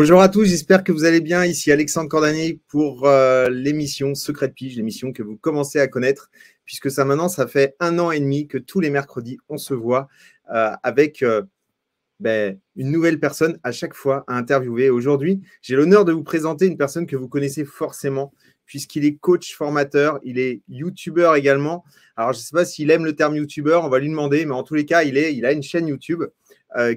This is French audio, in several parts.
Bonjour à tous, j'espère que vous allez bien. Ici Alexandre Cordani pour euh, l'émission Secret de Pige, l'émission que vous commencez à connaître, puisque ça maintenant, ça fait un an et demi que tous les mercredis, on se voit euh, avec euh, ben, une nouvelle personne à chaque fois à interviewer. Aujourd'hui, j'ai l'honneur de vous présenter une personne que vous connaissez forcément, puisqu'il est coach formateur, il est YouTuber également. Alors, je ne sais pas s'il aime le terme YouTuber, on va lui demander, mais en tous les cas, il a une chaîne YouTube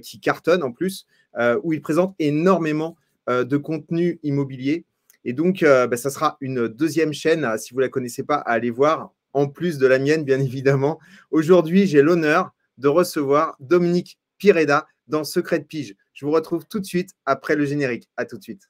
qui cartonne en plus. Euh, où il présente énormément euh, de contenu immobilier. Et donc, euh, bah, ça sera une deuxième chaîne, si vous ne la connaissez pas, à aller voir, en plus de la mienne, bien évidemment. Aujourd'hui, j'ai l'honneur de recevoir Dominique Pireda dans Secret de Pige. Je vous retrouve tout de suite après le générique. À tout de suite.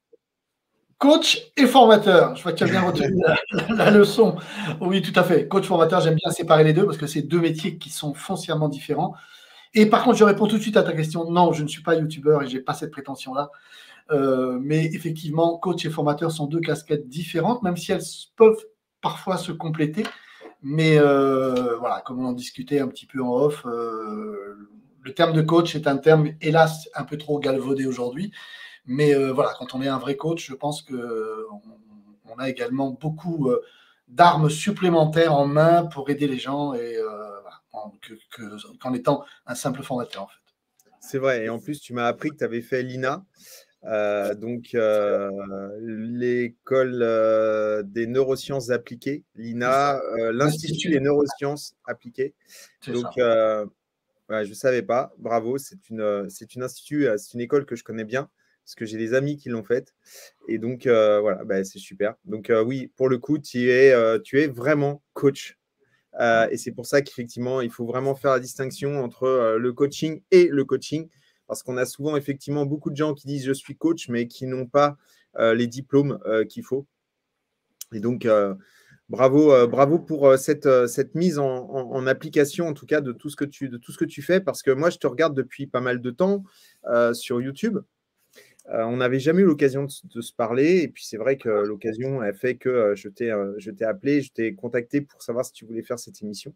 Coach et formateur. Je vois que tu as bien retenu la, leçon. Oui, tout à fait. Coach, formateur, j'aime bien séparer les deux parce que c'est deux métiers qui sont foncièrement différents. Et par contre, je réponds tout de suite à ta question. Non, je ne suis pas youtubeur et je n'ai pas cette prétention-là. Euh, mais effectivement, coach et formateur sont deux casquettes différentes, même si elles peuvent parfois se compléter. Mais euh, voilà, comme on en discutait un petit peu en off, euh, le terme de coach est un terme, hélas, un peu trop galvaudé aujourd'hui. Mais euh, voilà, quand on est un vrai coach, je pense qu'on on a également beaucoup euh, d'armes supplémentaires en main pour aider les gens et euh, qu'en étant un simple formateur en fait. C'est vrai, et en plus tu m'as appris que tu avais fait l'INA, donc l'école des neurosciences appliquées, l'INA, l'Institut des neurosciences appliquées. Donc je ne savais pas, bravo, c'est une, c'est une institut, c'est une école que je connais bien parce que j'ai des amis qui l'ont faite. Et donc, euh, voilà, bah, c'est super. Donc, euh, oui, pour le coup, tu es, euh, vraiment coach. et c'est pour ça qu'effectivement, il faut vraiment faire la distinction entre le coaching et le coaching. Parce qu'on a souvent, effectivement, beaucoup de gens qui disent je suis coach, mais qui n'ont pas les diplômes qu'il faut. Et donc, bravo, bravo pour cette, mise en, application, en tout cas, de tout ce que tu fais. Parce que moi, je te regarde depuis pas mal de temps sur YouTube. Euh, on n'avait jamais eu l'occasion de, se parler. Et puis, c'est vrai que l'occasion a fait que euh, je t'ai euh, appelé, je t'ai contacté pour savoir si tu voulais faire cette émission.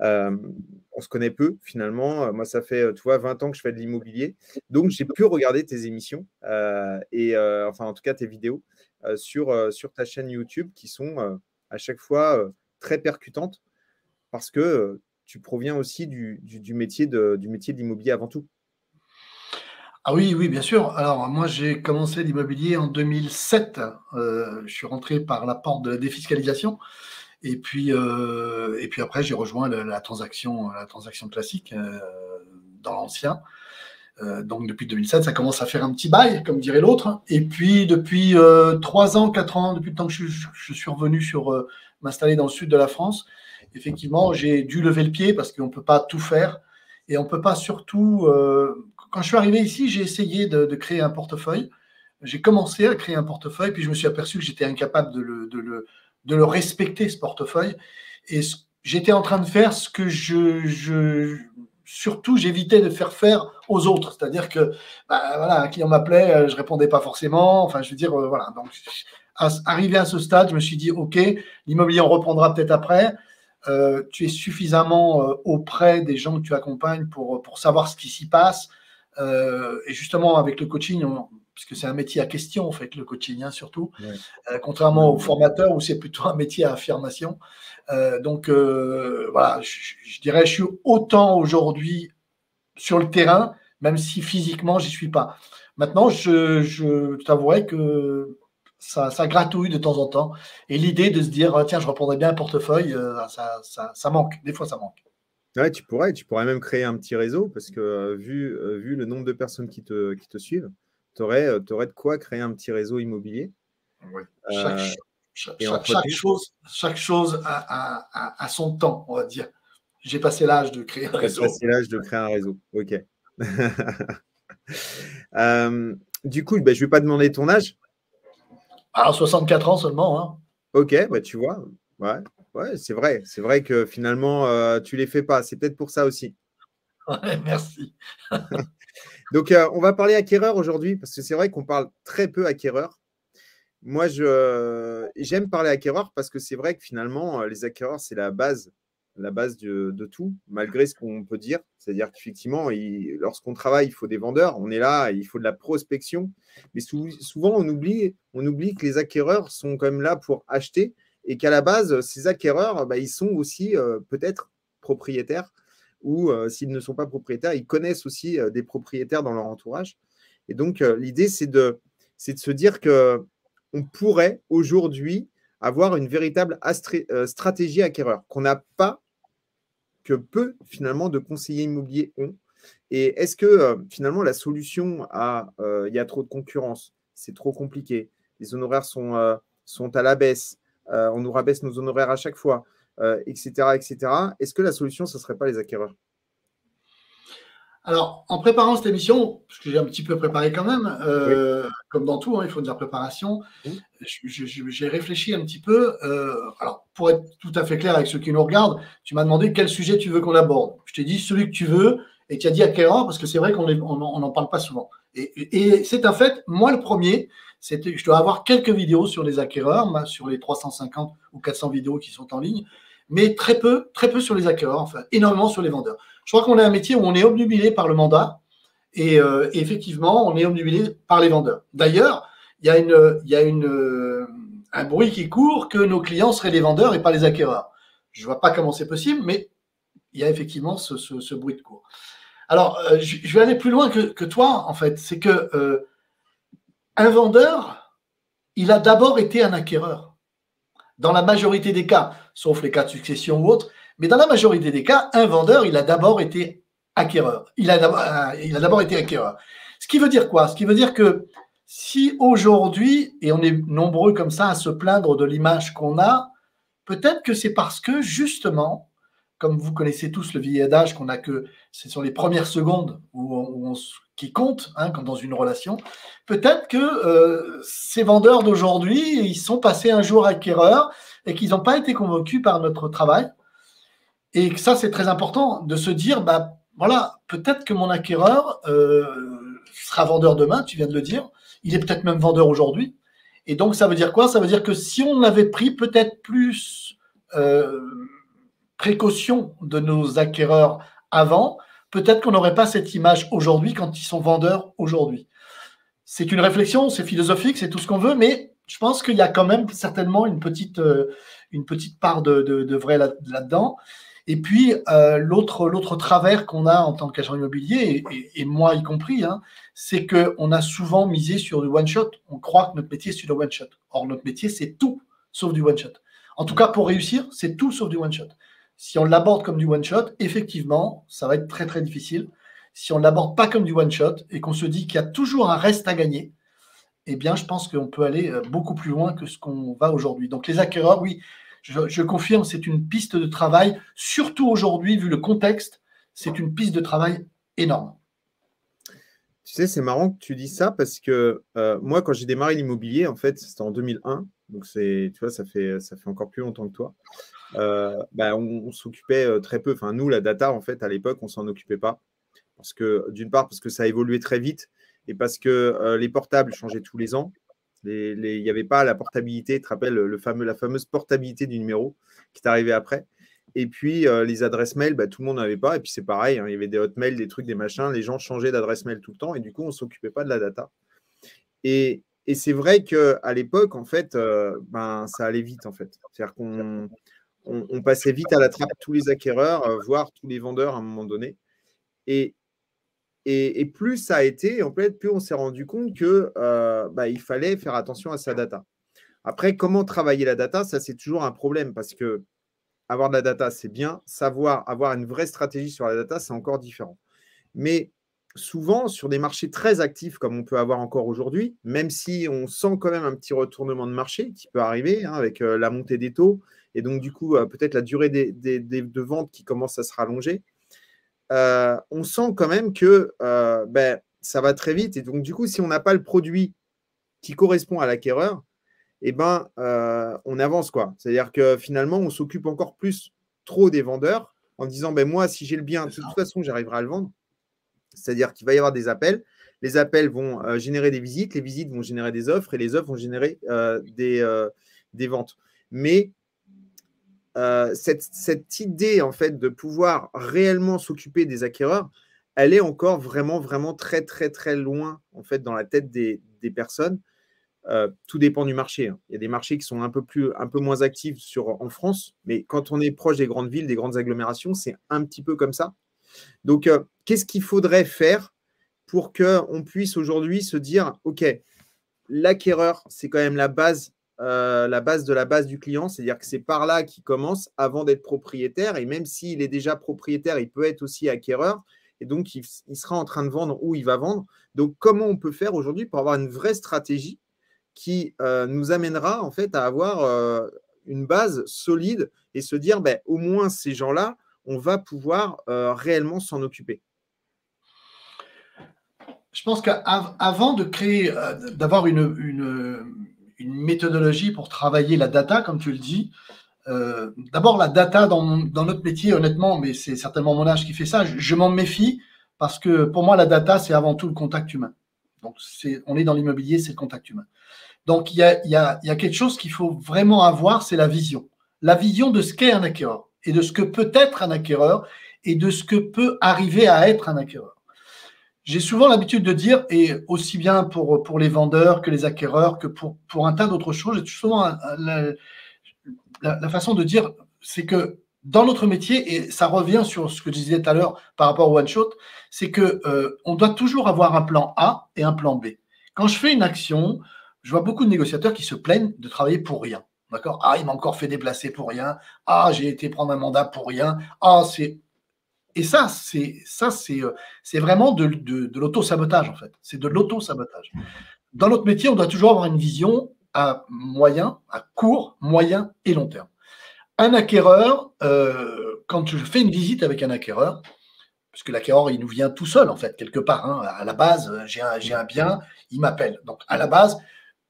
on se connaît peu finalement. Moi, ça fait, tu vois, 20 ans que je fais de l'immobilier. Donc, j'ai pu regarder tes émissions et, enfin, en tout cas, tes vidéos sur, sur ta chaîne YouTube qui sont à chaque fois très percutantes parce que tu proviens aussi du, du métier de, du métier de l'immobilier avant tout. Ah oui, oui, bien sûr. Alors, moi, j'ai commencé l'immobilier en 2007. Euh, je suis rentré par la porte de la défiscalisation. Et puis, euh, et puis après, j'ai rejoint la, transaction, la transaction classique euh, dans l'ancien. donc, depuis 2007, ça commence à faire un petit bail, comme dirait l'autre. Et puis, depuis trois ans, quatre ans, depuis le temps que je, je suis revenu sur m'installer dans le sud de la France, effectivement, j'ai dû lever le pied parce qu'on ne peut pas tout faire. Et on ne peut pas surtout quand je suis arrivé ici, j'ai essayé de, créer un portefeuille. J'ai commencé à créer un portefeuille, puis je me suis aperçu que j'étais incapable de le, respecter, ce portefeuille. Et j'étais en train de faire ce que je, surtout j'évitais de faire faire aux autres. C'est-à-dire que bah, voilà, un client m'appelait, euh, je répondais pas forcément. Enfin, je veux dire, euh, voilà. Donc, arrivé à ce stade, je me suis dit, OK, l'immobilier, on reprendra peut-être après. Euh, tu es suffisamment auprès des gens que tu accompagnes pour savoir ce qui s'y passe, euh, et justement, avec le coaching, parce que c'est un métier à question, en fait, le coaching, hein, surtout, euh, contrairement au formateur où c'est plutôt un métier à affirmation. Euh, donc, voilà, je, dirais, je suis autant aujourd'hui sur le terrain, même si physiquement, j'y suis pas. Maintenant, je, je t'avouerai que ça, ça, gratouille de temps en temps. Et l'idée de se dire, tiens, je reprendrai bien un portefeuille, ça, ça, ça manque. Des fois, ça manque. Ouais, tu pourrais, tu pourrais même créer un petit réseau parce que euh, vu, euh, vu le nombre de personnes qui te, qui te suivent, tu aurais, euh, aurais, de quoi créer un petit réseau immobilier. Oui. Chaque, chose, chaque chose a, son temps, on va dire. J'ai passé l'âge de créer un réseau. J'ai passé l'âge de créer un réseau. Ok. Euh, du coup, ben, je ne vais pas demander ton âge. Alors, 64 ans seulement. Hein. Ok, bah, tu vois. Ouais, ouais c'est vrai. C'est vrai que finalement, euh, tu ne les fais pas. C'est peut-être pour ça aussi. Ouais, merci. Donc, euh, on va parler acquéreur aujourd'hui parce que c'est vrai qu'on parle très peu acquéreur. Moi, j'aime parler acquéreur parce que c'est vrai que finalement, les acquéreurs, c'est la base la base de, tout, malgré ce qu'on peut dire. C'est-à-dire qu'effectivement, lorsqu'on travaille, il faut des vendeurs, on est là, il faut de la prospection. Mais souvent, on oublie, on oublie que les acquéreurs sont quand même là pour acheter et qu'à la base, ces acquéreurs, bah, ils sont aussi euh, peut-être propriétaires ou euh, s'ils ne sont pas propriétaires, ils connaissent aussi euh, des propriétaires dans leur entourage. Et donc, l'idée, c'est de, de se dire que on pourrait aujourd'hui avoir une véritable stratégie acquéreur qu'on n'a pas que peu finalement de conseillers immobiliers ont. Et est-ce que finalement la solution à il y a trop de concurrence, c'est trop compliqué, les honoraires sont, sont à la baisse, on nous rabaisse nos honoraires à chaque fois, etc. etc. Est-ce que la solution, ce ne serait pas les acquéreurs? Alors, en préparant cette émission, parce que j'ai un petit peu préparé quand même, comme dans tout, hein, il faut dire préparation, j'ai réfléchi un petit peu. alors, pour être tout à fait clair avec ceux qui nous regardent, tu m'as demandé quel sujet tu veux qu'on aborde. Je t'ai dit celui que tu veux et tu as dit acquéreur parce que c'est vrai qu'on n'en parle pas souvent. Et, c'est un fait, moi le premier, je dois avoir quelques vidéos sur les acquéreurs, sur les 350 ou 400 vidéos qui sont en ligne, mais très peu, très peu sur les acquéreurs, enfin énormément sur les vendeurs. Je crois qu'on a un métier où on est obnubilé par le mandat et, euh, effectivement, on est obnubilé par les vendeurs. D'ailleurs, il y a, une, y a une, un bruit qui court que nos clients seraient les vendeurs et pas les acquéreurs. Je ne vois pas comment c'est possible, mais il y a effectivement ce, ce, bruit de cours. Alors, euh, je, vais aller plus loin que, toi, en fait. C'est que euh, un vendeur, il a d'abord été un acquéreur. Dans la majorité des cas, sauf les cas de succession ou autres, mais dans la majorité des cas, un vendeur, il a d'abord été acquéreur. Il a d'abord été acquéreur. Ce qui veut dire quoi? Ce qui veut dire que si aujourd'hui, et on est nombreux comme ça à se plaindre de l'image qu'on a, peut-être que c'est parce que justement, comme vous connaissez tous le vieil adage qu'on a que ce sont les premières secondes où qui comptent hein, comme dans une relation, peut-être que euh, ces vendeurs d'aujourd'hui, ils sont passés un jour acquéreurs et qu'ils n'ont pas été convaincus par notre travail et ça, c'est très important de se dire, bah, voilà, peut-être que mon acquéreur euh, sera vendeur demain, tu viens de le dire. Il est peut-être même vendeur aujourd'hui. Et donc, ça veut dire quoi? Ça veut dire que si on avait pris peut-être plus euh, précaution de nos acquéreurs avant, peut-être qu'on n'aurait pas cette image aujourd'hui quand ils sont vendeurs aujourd'hui. C'est une réflexion, c'est philosophique, c'est tout ce qu'on veut, mais je pense qu'il y a quand même certainement une petite, euh, une petite part de, vrai là-dedans. Et puis, euh, l'autre, l'autre travers qu'on a en tant qu'agent immobilier, et, moi y compris, hein, c'est qu'on a souvent misé sur du one-shot. On croit que notre métier, c'est du one-shot. Or, notre métier, c'est tout sauf du one-shot. En tout cas, pour réussir, c'est tout sauf du one-shot. Si on l'aborde comme du one-shot, effectivement, ça va être très, très difficile. Si on ne l'aborde pas comme du one-shot et qu'on se dit qu'il y a toujours un reste à gagner, eh bien, je pense qu'on peut aller euh, beaucoup plus loin que ce qu'on va aujourd'hui. Donc, les acquéreurs, oui, je, confirme, c'est une piste de travail, surtout aujourd'hui, vu le contexte, c'est une piste de travail énorme. Tu sais, c'est marrant que tu dis ça parce que euh, moi, quand j'ai démarré l'immobilier, en fait, c'était en 2001. Donc, tu vois, ça ça fait encore plus longtemps que toi. Euh, bah, on, s'occupait euh, très peu. Enfin, nous, la data, en fait, à l'époque, on s'en occupait pas. Parce que, d'une part, parce que ça a évolué très vite et parce que les portables changeaient tous les ans il n'y avait pas la portabilité, tu te rappelles la fameuse portabilité du numéro qui est arrivée après. Et puis euh, les adresses mail, bah, tout le monde n'avait pas. Et puis c'est pareil, hein, il y avait des hotmails, des trucs, des machins. Les gens changeaient d'adresse mail tout le temps et du coup, on ne s'occupait pas de la data. Et, c'est vrai qu'à l'époque, en fait, euh, ben, ça allait vite, en fait. C'est-à-dire qu'on on, passait vite à la trappe tous les acquéreurs, euh, voire tous les vendeurs à un moment donné. Et, plus ça a été, en fait, plus on s'est rendu compte que euh, bah, il fallait faire attention à sa data. Après, comment travailler la data, ça c'est toujours un problème parce que avoir de la data, c'est bien. Savoir avoir une vraie stratégie sur la data, c'est encore différent. Mais souvent sur des marchés très actifs comme on peut avoir encore aujourd'hui, même si on sent quand même un petit retournement de marché qui peut arriver hein, avec euh, la montée des taux et donc du coup euh, peut-être la durée des, de vente qui commence à se rallonger, euh, on sent quand même que ben, ça va très vite et donc du coup si on n'a pas le produit qui correspond à l'acquéreur, eh ben, on avance quoi. C'est-à-dire que finalement on s'occupe encore plus trop des vendeurs en disant ben moi si j'ai le bien de toute façon j'arriverai à le vendre c'est-à-dire qu'il va y avoir des appels. Les appels vont euh, générer des visites, les visites vont générer des offres et les offres vont générer euh, des, euh, des, ventes. Mais cette, cette, idée en fait de pouvoir réellement s'occuper des acquéreurs, elle est encore vraiment, vraiment très, très, très loin en fait dans la tête des, personnes. tout dépend du marché. Hein. Il y a des marchés qui sont un peu, plus, un peu moins actifs sur, en France, mais quand on est proche des grandes villes, des grandes agglomérations, c'est un petit peu comme ça. Donc, euh, qu'est-ce qu'il faudrait faire pour qu'on puisse aujourd'hui se dire, OK, l'acquéreur, c'est quand même la base, euh, la base de la base du client, c'est-à-dire que c'est par là qu'il commence avant d'être propriétaire, et même s'il est déjà propriétaire, il peut être aussi acquéreur, et donc il, sera en train de vendre où il va vendre. Donc, comment on peut faire aujourd'hui pour avoir une vraie stratégie qui euh, nous amènera en fait à avoir une base solide et se dire, ben, au moins ces gens-là, on va pouvoir euh, réellement s'en occuper? Je pense qu'avant de créer, euh, d'avoir une, méthodologie pour travailler la data, comme tu le dis, euh, d'abord la data dans, notre métier, honnêtement, mais c'est certainement mon âge qui fait ça, je, m'en méfie parce que pour moi, la data, c'est avant tout le contact humain. Donc, on est dans l'immobilier, c'est le contact humain. Donc, il y a, quelque chose qu'il faut vraiment avoir, c'est la vision. La vision de ce qu'est un acquéreur et de ce que peut être un acquéreur et de ce que peut arriver à être un acquéreur. J'ai souvent l'habitude de dire, et aussi bien pour, pour les vendeurs que les acquéreurs, que pour, pour un tas d'autres choses, j'ai souvent la, façon de dire, c'est que dans notre métier, et ça revient sur ce que je disais tout à l'heure par rapport au one shot, c'est que euh, on doit toujours avoir un plan A et un plan B. Quand je fais une action, je vois beaucoup de négociateurs qui se plaignent de travailler pour rien. D'accord? Ah, il m'a encore fait déplacer pour rien. Ah, j'ai été prendre un mandat pour rien. Ah, c'est. Et ça, c'est ça, c'est euh, c'est vraiment de, de, l'auto-sabotage, en fait. C'est de l'auto-sabotage. Dans notre métier, on doit toujours avoir une vision à moyen, à court, moyen et long terme. Un acquéreur, euh, quand je fais une visite avec un acquéreur, parce que l'acquéreur, il nous vient tout seul, en fait, quelque part. Hein. À la base, j'ai un, un bien, il m'appelle. Donc, à la base,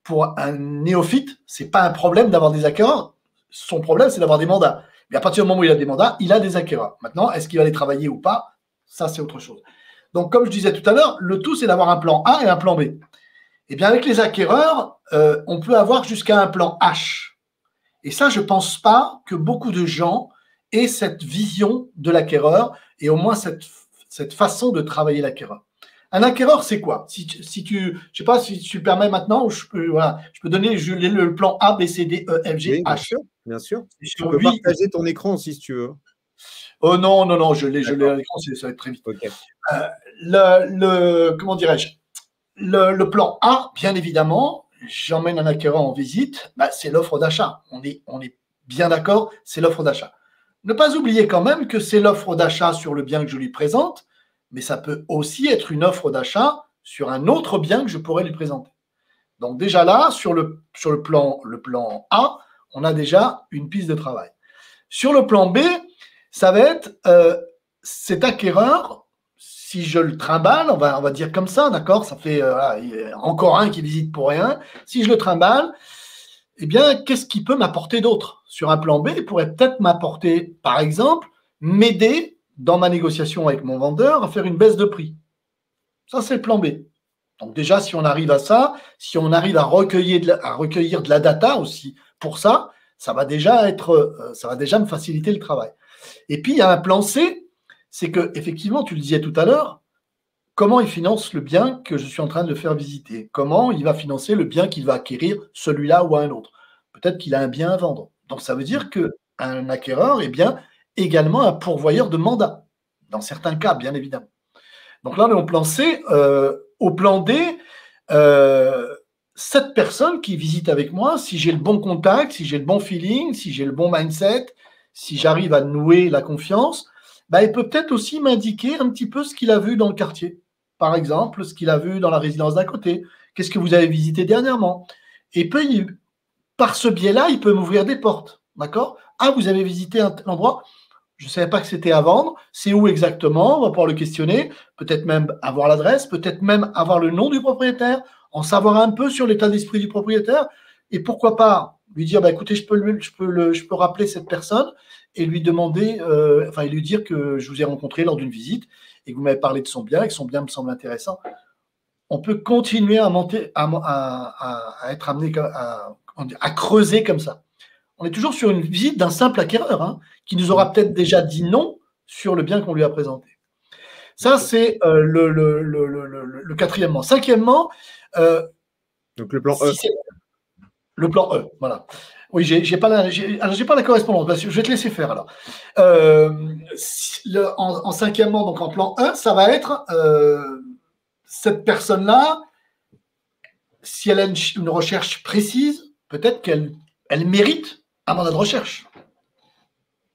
pour un néophyte, c'est pas un problème d'avoir des acquéreurs. Son problème, c'est d'avoir des mandats. Mais à partir du moment où il a des mandats, il a des acquéreurs. Maintenant, est-ce qu'il va les travailler ou pas? Ça, c'est autre chose. Donc, comme je disais tout à l'heure, le tout, c'est d'avoir un plan A et un plan B. Eh bien, avec les acquéreurs, euh, on peut avoir jusqu'à un plan H. Et ça, je ne pense pas que beaucoup de gens aient cette vision de l'acquéreur et au moins cette façon de travailler l'acquéreur. Un acquéreur, c'est quoi? Si tu, si tu, je sais pas si tu permets maintenant, je peux, voilà, je peux donner le, plan A, B, C, D, E, F, G, H. Bien sûr, bien sûr. Tu peux partager ton écran si tu veux. Oh non, non, non, je l'ai, je l'ai à l'écran, ça va être très vite. Euh, le, comment dirais-je? Le, plan A, bien évidemment, j'emmène un acquéreur en visite, bah, c'est l'offre d'achat. On est, on est bien d'accord, c'est l'offre d'achat. Ne pas oublier quand même que c'est l'offre d'achat sur le bien que je lui présente, mais ça peut aussi être une offre d'achat sur un autre bien que je pourrais lui présenter. Donc déjà là, sur le, sur le, plan, le plan A, on a déjà une piste de travail. Sur le plan B, ça va être euh, cet acquéreur, si je le trimballe, on va, on va dire comme ça, d'accord Ça fait euh, encore un qui visite pour rien. Si je le trimballe, eh bien, qu'est-ce qui peut m'apporter d'autre? Sur un plan B, il pourrait peut-être m'apporter, par exemple, m'aider dans ma négociation avec mon vendeur, faire une baisse de prix. Ça, c'est le plan B. Donc déjà, si on arrive à ça, si on arrive à recueillir de la, à recueillir de la data aussi pour ça, ça va déjà être, euh, ça va déjà me faciliter le travail. Et puis il y a un plan C, c'est que effectivement, tu le disais tout à l'heure, comment il finance le bien que je suis en train de faire visiter? Comment il va financer le bien qu'il va acquérir, celui-là ou un autre? Peut-être qu'il a un bien à vendre. Donc ça veut dire que un acquéreur, eh bien, également un pourvoyeur de mandat, dans certains cas, bien évidemment. Donc là, au plan C. Euh, au plan D, euh, cette personne qui visite avec moi, si j'ai le bon contact, si j'ai le bon feeling, si j'ai le bon mindset, si j'arrive à nouer la confiance, bah, il peut peut-être aussi m'indiquer un petit peu ce qu'il a vu dans le quartier. par exemple, ce qu'il a vu dans la résidence d'à côté. Qu'est-ce que vous avez visité dernièrement Et peut, par ce biais-là, il peut m'ouvrir des portes. D'accord? Ah, vous avez visité un endroit je ne savais pas que c'était à vendre. C'est où exactement? On va pouvoir le questionner. Peut-être même avoir l'adresse, peut-être même avoir le nom du propriétaire, en savoir un peu sur l'état d'esprit du propriétaire. Et pourquoi pas lui dire bah, écoutez, je peux, je, peux rappeler cette personne et lui demander, euh, enfin, lui dire que je vous ai rencontré lors d'une visite et que vous m'avez parlé de son bien et que son bien me semble intéressant. On peut continuer à, monter, à, être amené à, à creuser comme ça on est toujours sur une visite d'un simple acquéreur hein, qui nous aura peut-être déjà dit non sur le bien qu'on lui a présenté. Ça, c'est euh, le, le, quatrièmement. Cinquièmement, euh, donc le plan E. le plan E, voilà. Oui, j'ai pas, la, pas la correspondance. je vais te laisser faire alors. Euh, en, cinquièmement, donc en plan E, ça va être cette personne-là, si elle a une recherche précise, peut-être qu'elle elle mérite un mandat de recherche.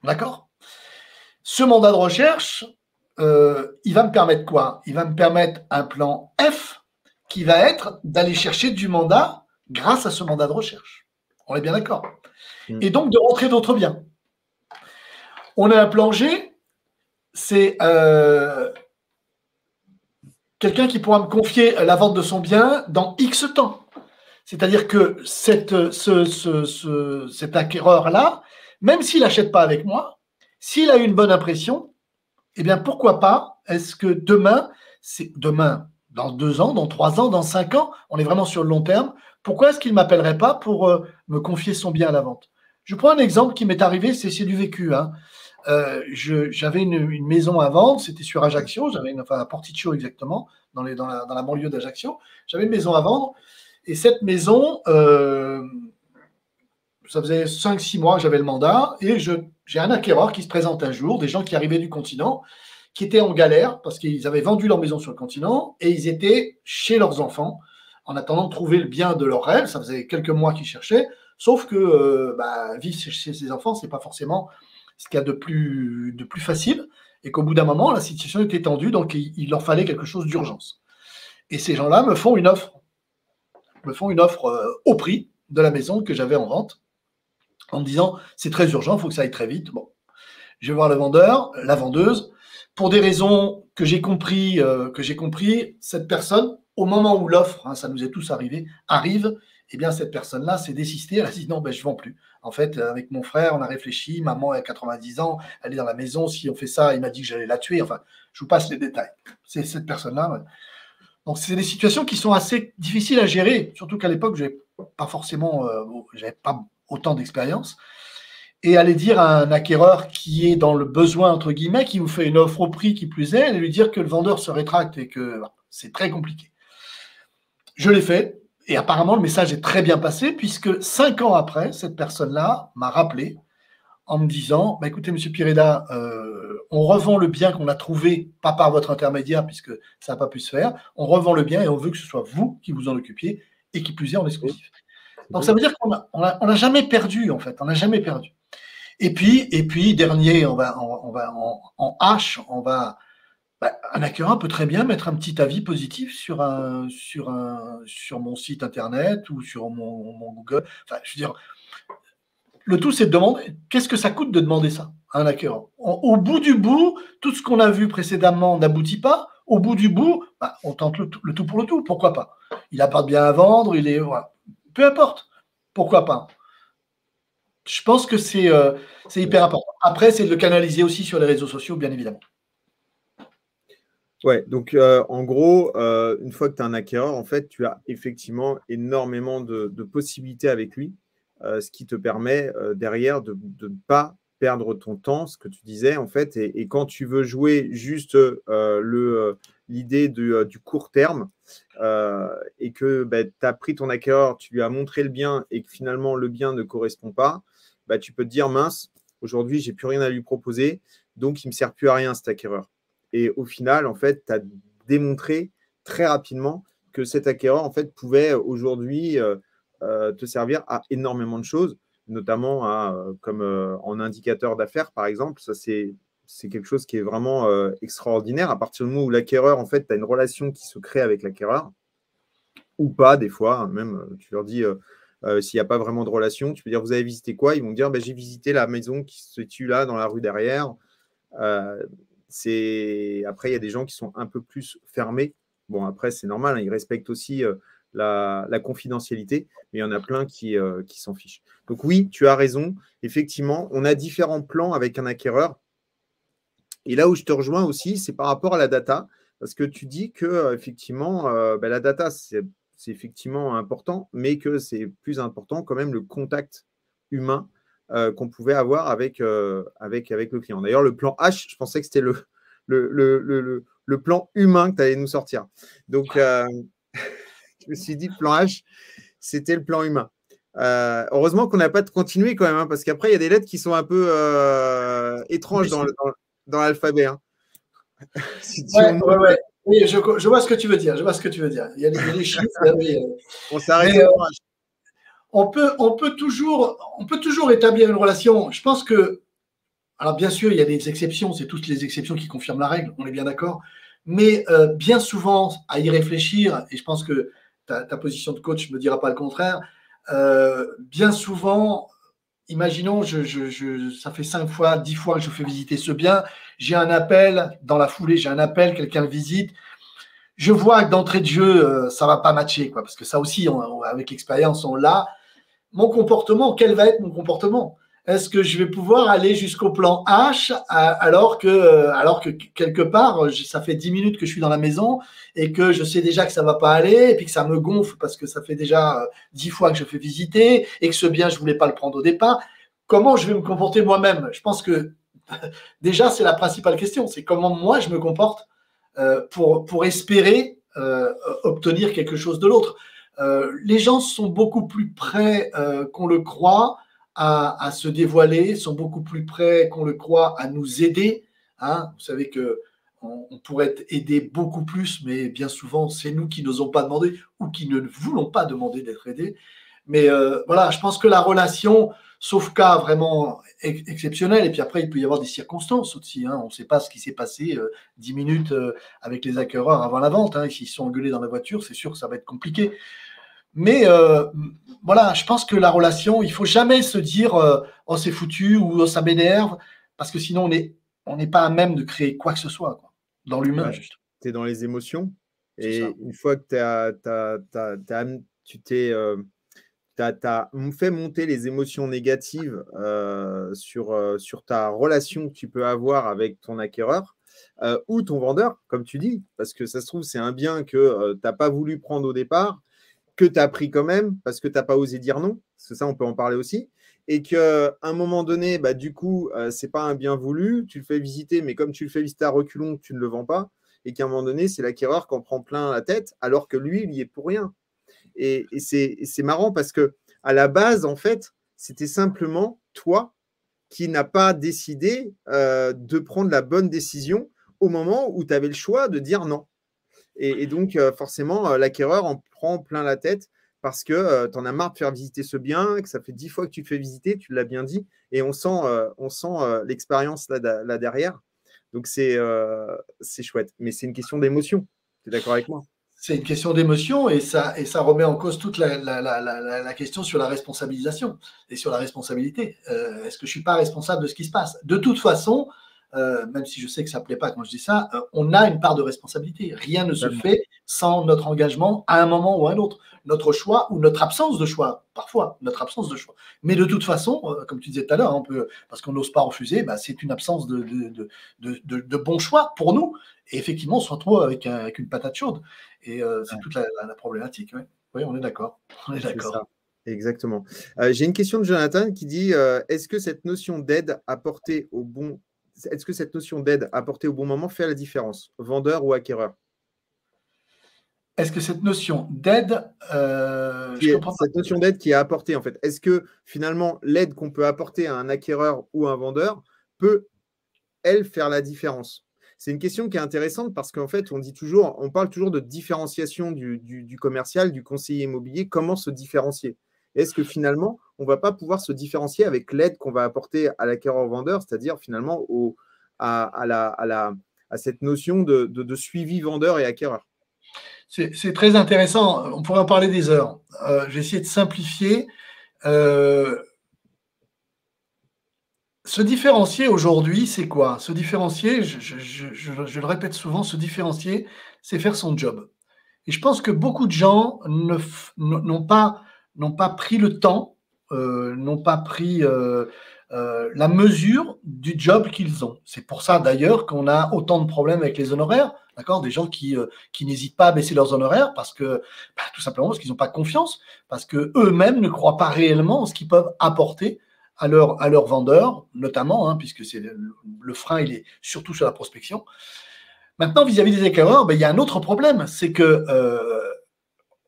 D'accord? Ce mandat de recherche, euh, il va me permettre quoi? Il va me permettre un plan F qui va être d'aller chercher du mandat grâce à ce mandat de recherche. On est bien d'accord? Hmm. Et donc de rentrer d'autres biens. On a un plan G, c'est euh, quelqu'un qui pourra me confier la vente de son bien dans X temps. C'est-à-dire que cette, ce, cet acquéreur-là, même s'il n'achète pas avec moi, s'il a eu une bonne impression, eh bien pourquoi pas? Est-ce que demain, c'est demain, dans deux ans, dans trois ans, dans cinq ans, on est vraiment sur le long terme, pourquoi est-ce qu'il ne m'appellerait pas pour euh, me confier son bien à la vente? Je prends un exemple qui m'est arrivé, c'est du vécu. Hein. Euh, j'avais une, maison à vendre, c'était sur Ajaccio, j'avais enfin à Porticcio exactement, dans la banlieue d'Ajaccio. J'avais une maison à vendre et cette maison, euh, ça faisait 5-6 mois que j'avais le mandat, et j'ai un acquéreur qui se présente un jour, des gens qui arrivaient du continent, qui étaient en galère parce qu'ils avaient vendu leur maison sur le continent, et ils étaient chez leurs enfants, en attendant de trouver le bien de leur rêve. Ça faisait quelques mois qu'ils cherchaient, sauf que euh, bah, vivre chez ses enfants, c'est pas forcément ce qu'il y a de plus, de plus facile, et qu'au bout d'un moment, la situation était tendue, donc il leur fallait quelque chose d'urgence. Et ces gens-là me font une offre me font une offre euh, au prix de la maison que j'avais en vente en me disant c'est très urgent, il faut que ça aille très vite. Bon, je vais voir le vendeur, la vendeuse. Pour des raisons que j'ai compris, euh, que j'ai compris, cette personne, au moment où l'offre, hein, ça nous est tous arrivé, arrive, eh bien cette personne-là s'est désistée. Elle a dit non, ben je vends plus. En fait, avec mon frère, on a réfléchi. Maman a 90 ans, elle est dans la maison. Si on fait ça, il m'a dit que j'allais la tuer. Enfin, je vous passe les détails. C'est cette personne-là. Donc, c'est des situations qui sont assez difficiles à gérer, surtout qu'à l'époque, je n'avais pas forcément, euh, j'avais pas autant d'expérience. Et aller dire à un acquéreur qui est dans le besoin, entre guillemets, qui vous fait une offre au prix qui plus est, et lui dire que le vendeur se rétracte et que c'est très compliqué. Je l'ai fait, et apparemment, le message est très bien passé, puisque cinq ans après, cette personne-là m'a rappelé en me disant bah, écoutez, monsieur Pireda, euh, on revend le bien qu'on a trouvé, pas par votre intermédiaire, puisque ça n'a pas pu se faire. On revend le bien et on veut que ce soit vous qui vous en occupiez et qui plus est en exclusif. Donc ça veut dire qu'on n'a on jamais perdu, en fait. On n'a jamais perdu. Et puis, et puis dernier, on va, on, va en, H, on va. Bah, un acquéreur peut très bien mettre un petit avis positif sur, mon site internet ou sur mon, mon Google. Enfin, je veux dire, le tout, c'est de demander qu'est-ce que ça coûte de demander ça à un acquéreur. Au bout du bout, tout ce qu'on a vu précédemment n'aboutit pas. Au bout du bout, bah, on tente le, tout pour le tout. Pourquoi pas? Il n'a pas de bien à vendre, il est. Peu importe. Pourquoi pas? Je pense que euh, c'est hyper important. Après, c'est de le canaliser aussi sur les réseaux sociaux, bien évidemment. Ouais, donc euh, en gros, euh, une fois que tu es un acquéreur, en fait, tu as effectivement énormément de possibilités avec lui ce qui te permet derrière de ne pas perdre ton temps, ce que tu disais en fait. Et, quand tu veux jouer juste l'idée du, court terme et que bah, tu as pris ton acquéreur, tu lui as montré le bien et que finalement le bien ne correspond pas, bah, tu peux te dire mince, aujourd'hui j'ai plus rien à lui proposer, donc il ne me sert plus à rien cet acquéreur. Et au final, en fait, tu as démontré très rapidement que cet acquéreur en fait pouvait aujourd'hui euh, te servir à énormément de choses, notamment euh, comme euh, en indicateur d'affaires, par exemple. C'est c'est quelque chose qui est vraiment euh, extraordinaire. À partir du moment où l'acquéreur, en fait, tu as une relation qui se crée avec l'acquéreur, ou pas, des fois, hein, même, euh, tu leur dis, s'il n'y a pas vraiment de relation, tu peux dire, vous avez visité quoi? Ils vont dire, bah, j'ai visité la maison qui se situe là, dans la rue derrière. Après, il y a des gens qui sont un peu plus fermés. Bon, après, c'est normal, hein, ils respectent aussi la, confidentialité, mais il y en a plein qui, qui s'en fichent. Donc oui, tu as raison. Effectivement, on a différents plans avec un acquéreur. Et là où je te rejoins aussi, c'est par rapport à la data, parce que tu dis que euh, effectivement, euh, ben, la data, c'est effectivement important, mais que c'est plus important quand même le contact humain euh, qu'on pouvait avoir avec, avec, avec le client. D'ailleurs, le plan H, je pensais que c'était le, le, le, le, plan humain que tu allais nous sortir. Donc, je me suis dit, plan H, c'était le plan humain. heureusement qu'on n'a pas de continuer quand même, hein, parce qu'après, il y a des lettres qui sont un peu étranges dans, le, dans l'alphabet. Hein. Oui, je, vois ce que tu veux dire. Je vois ce que tu veux dire. Il y a, des chiffres. on s'arrête. Euh, on peut, on peut toujours, on peut toujours établir une relation. Je pense que, alors bien sûr, il y a des exceptions. C'est toutes les exceptions qui confirment la règle. On est bien d'accord. Mais euh, bien souvent, à y réfléchir, et je pense que ta, position de coach ne me dira pas le contraire. Euh, bien souvent, imaginons, ça fait cinq fois, dix fois que je fais visiter ce bien. J'ai un appel dans la foulée, j'ai un appel, quelqu'un le visite. Je vois que d'entrée de jeu, euh, ça va pas matcher, parce que ça aussi, avec l'expérience, on l'a. Mon comportement, quel va être mon comportement? Est-ce que je vais pouvoir aller jusqu'au plan H alors que, alors que quelque part, ça fait 10 minutes que je suis dans la maison et que je sais déjà que ça va pas aller et puis que ça me gonfle parce que ça fait déjà 10 fois que je fais visiter et que ce bien, je voulais pas le prendre au départ. Comment je vais me comporter moi-même? Je pense que déjà, c'est la principale question. C'est comment moi, je me comporte euh, pour, pour espérer euh, obtenir quelque chose de l'autre. Euh, les gens sont beaucoup plus près qu'on le croit à, se dévoiler, sont beaucoup plus prêts qu'on le croit à nous aider. Hein. Vous savez que on, pourrait aider beaucoup plus, mais bien souvent, c'est nous qui n'osons pas demander ou qui ne voulons pas demander d'être aidés. Mais euh, voilà, je pense que la relation, sauf cas vraiment exceptionnel, et puis après, il peut y avoir des circonstances aussi. Hein. On ne sait pas ce qui s'est passé euh, dix minutes euh, avec les acquéreurs avant la vente. Hein. S'ils sont engueulés dans la voiture, c'est sûr que ça va être compliqué. Mais voilà, je pense que la relation, il faut jamais se dire euh, oh c'est foutu ou oh, ça m'énerve, parce que sinon on n'est on n'est pas à même de créer quoi que ce soit quoi, dans l'humain. tu es dans les émotions. Et une fois que tu t'es euh, as, fait monter les émotions négatives sur, sur ta relation que tu peux avoir avec ton acquéreur, ou ton vendeur, comme tu dis, parce que ça se trouve, c'est un bien que tu n'as pas voulu prendre au départ, que tu as pris quand même parce que tu n'as pas osé dire non, parce que ça, on peut en parler aussi. Et qu'à un moment donné, bah, du coup, euh, c'est pas un bien voulu, tu le fais visiter, mais comme tu le fais visiter à reculons, tu ne le vends pas. Et qu'à un moment donné, c'est l'acquéreur qui en prend plein la tête, alors que lui, il y est pour rien. Et, c'est marrant parce que à la base, en fait, c'était simplement toi qui n'as pas décidé euh, de prendre la bonne décision au moment où tu avais le choix de dire non. Et, donc, euh, forcément, euh, l'acquéreur en prend plein la tête parce que euh, tu en as marre de faire visiter ce bien, que ça fait dix fois que tu fais visiter, tu l'as bien dit, et on sent, on sent l'expérience là, derrière. Donc, c'est c'est chouette. Mais c'est une question d'émotion. Tu es d'accord avec moi? C'est une question d'émotion et ça, et ça remet en cause toute la, la, la, question sur la responsabilisation et sur la responsabilité. Est-ce que je ne suis pas responsable de ce qui se passe? De toute façon, euh, même si je sais que ça ne plaît pas quand je dis ça, euh, on a une part de responsabilité. Rien ne se fait sans notre engagement à un moment ou à un autre. Notre choix ou notre absence de choix, parfois, notre absence de choix. Mais de toute façon, euh, comme tu disais tout à l'heure, parce qu'on n'ose pas refuser, bah, c'est une absence de, de, de, de, bon choix pour nous. Et effectivement, on se retrouve avec, avec une patate chaude. Et c'est toute la, problématique. Oui, on est d'accord. On est d'accord. Exactement. J'ai une question de Jonathan qui dit Est-ce que cette notion d'aide apportée au bon est-ce que cette notion d'aide apportée au bon moment fait la différence, vendeur ou acquéreur? Est-ce que cette notion d'aide, euh, cette notion d'aide qui est apportée en fait, est-ce que finalement l'aide qu'on peut apporter à un acquéreur ou un vendeur peut, elle, faire la différence? C'est une question qui est intéressante parce qu'en fait, on dit toujours, on parle toujours de différenciation du commercial, du conseiller immobilier. Comment se différencier? Est-ce que finalement, on ne va pas pouvoir se différencier avec l'aide qu'on va apporter à l'acquéreur-vendeur, c'est-à-dire finalement à, cette notion de, suivi vendeur et acquéreur C'est très intéressant. On pourrait en parler des heures. Euh, je vais essayer de simplifier. Euh, se différencier aujourd'hui, c'est quoi? Se différencier, je, le répète souvent, se différencier, c'est faire son job. Et je pense que beaucoup de gens n'ont pas pris le temps, euh, n'ont pas pris euh, euh, la mesure du job qu'ils ont. C'est pour ça d'ailleurs qu'on a autant de problèmes avec les honoraires, d'accord? Des gens qui, qui n'hésitent pas à baisser leurs honoraires parce que, bah, tout simplement parce qu'ils n'ont pas confiance, parce qu'eux-mêmes ne croient pas réellement en ce qu'ils peuvent apporter à leurs à leur vendeurs, notamment, hein, puisque c'est le, frein, il est surtout sur la prospection. Maintenant, vis-à-vis des acquéreurs, ben, il y a un autre problème, c'est que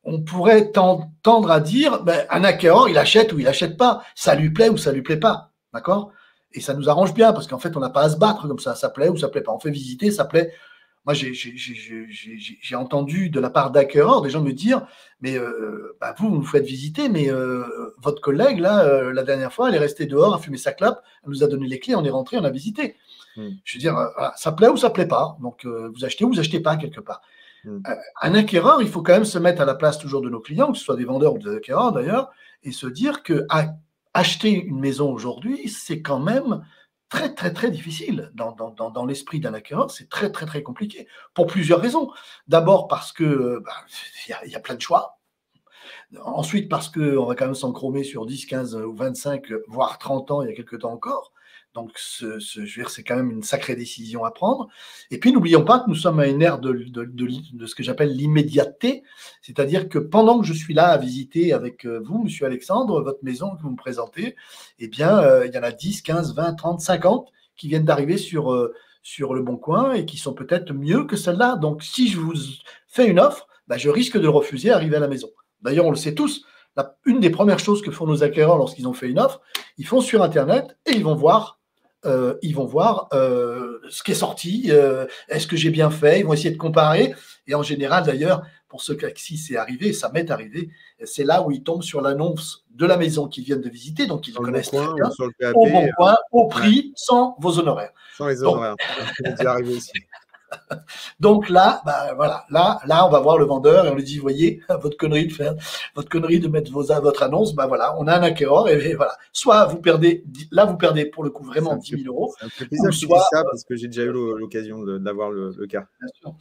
on pourrait tendre à dire, ben, un acquéreur, il achète ou il achète pas, ça lui plaît ou ça lui plaît pas, d'accord? Et ça nous arrange bien parce qu'en fait, on n'a pas à se battre comme ça, ça plaît ou ça plaît pas. On fait visiter, ça plaît moi, j'ai entendu de la part d'acquéreurs des gens me dire Mais euh, bah, vous, vous nous faites visiter, mais euh, votre collègue, là, euh, la dernière fois, elle est restée dehors, a fumé sa clope, elle nous a donné les clés, on est rentré, on a visité. Hmm. Je veux dire, ça plaît ou ça plaît pas. Donc, vous achetez ou vous achetez pas quelque part. Hmm. un acquéreur, il faut quand même se mettre à la place toujours de nos clients, que ce soit des vendeurs ou des acquéreurs d'ailleurs, et se dire que acheter une maison aujourd'hui, c'est quand même très, très, très difficile dans, dans, dans, l'esprit d'un acquéreur. C'est très, très, très compliqué pour plusieurs raisons. D'abord parce que bah, il y, a plein de choix. Ensuite, parce qu'on va quand même s'encromer sur 10, 15 ou 25, voire 30 ans, il y a quelques temps encore. Donc, ce, je veux dire, c'est quand même une sacrée décision à prendre. Et puis, n'oublions pas que nous sommes à une ère de, de, de, ce que j'appelle l'immédiateté, c'est-à-dire que pendant que je suis là à visiter avec euh, vous, Monsieur Alexandre, votre maison que vous me présentez, eh bien, euh, il y en a 10, 15, 20, 30, 50 qui viennent d'arriver sur, euh, sur le Bon Coin et qui sont peut-être mieux que celle-là. Donc, si je vous fais une offre, bah, je risque de refuser à arriver à la maison. D'ailleurs, on le sait tous, une des premières choses que font nos acquéreurs lorsqu'ils ont fait une offre, ils font sur Internet et ils vont voir euh, ils vont voir euh, ce qui est sorti, euh, est-ce que j'ai bien fait, ils vont essayer de comparer. Et en général, d'ailleurs, pour ceux qui c'est arrivé, ça m'est arrivé, c'est là où ils tombent sur l'annonce de la maison qu'ils viennent de visiter, donc ils connaissent très bien, au bon point, au prix, sans vos honoraires. Sans les honoraires, arrivé aussi. Donc là, bah, voilà, là, là, on va voir le vendeur et on lui dit, voyez, votre connerie de faire, votre connerie de mettre vos, votre annonce, bah voilà, on a un acquéreur et, voilà. Soit vous perdez, là, vous perdez pour le coup vraiment 10 000 euros. Ça me soit, ça parce que j'ai déjà eu l'occasion d'avoir le, le, cas. Bien sûr.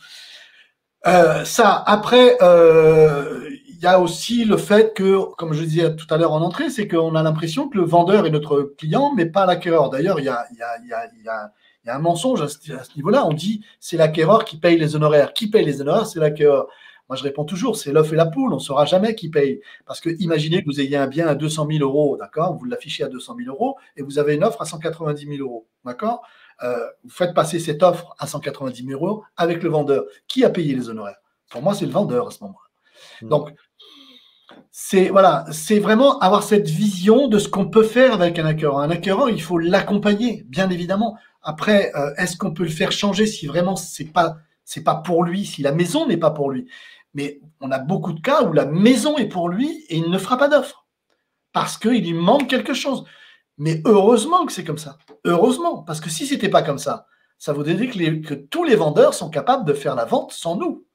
Euh, ça, après, euh, il y a aussi le fait que, comme je disais tout à l'heure en entrée, c'est qu'on a l'impression que le vendeur est notre client, mais pas l'acquéreur. D'ailleurs, il y a, il y a, il y a, il y a il y a un mensonge à ce, niveau-là. On dit c'est l'acquéreur qui paye les honoraires. Qui paye les honoraires? C'est l'acquéreur. Moi, je réponds toujours, c'est l'œuf et la poule. On ne saura jamais qui paye. Parce que imaginez que vous ayez un bien à 200 000 euros, d'accord? Vous l'affichez à 200 000 euros et vous avez une offre à 190 000 euros, d'accord? Euh, Vous faites passer cette offre à 190 000 euros avec le vendeur. Qui a payé les honoraires? Pour moi, c'est le vendeur à ce moment-là. Hmm. Donc, c'est voilà, c'est vraiment avoir cette vision de ce qu'on peut faire avec un acquéreur. Un acquéreur, il faut l'accompagner, bien évidemment. Après, euh, est-ce qu'on peut le faire changer si vraiment c'est pas c'est pas pour lui, si la maison n'est pas pour lui? Mais on a beaucoup de cas où la maison est pour lui et il ne fera pas d'offre parce qu'il lui manque quelque chose. Mais heureusement que c'est comme ça. Heureusement, parce que si c'était pas comme ça, ça voudrait dire que, que tous les vendeurs sont capables de faire la vente sans nous.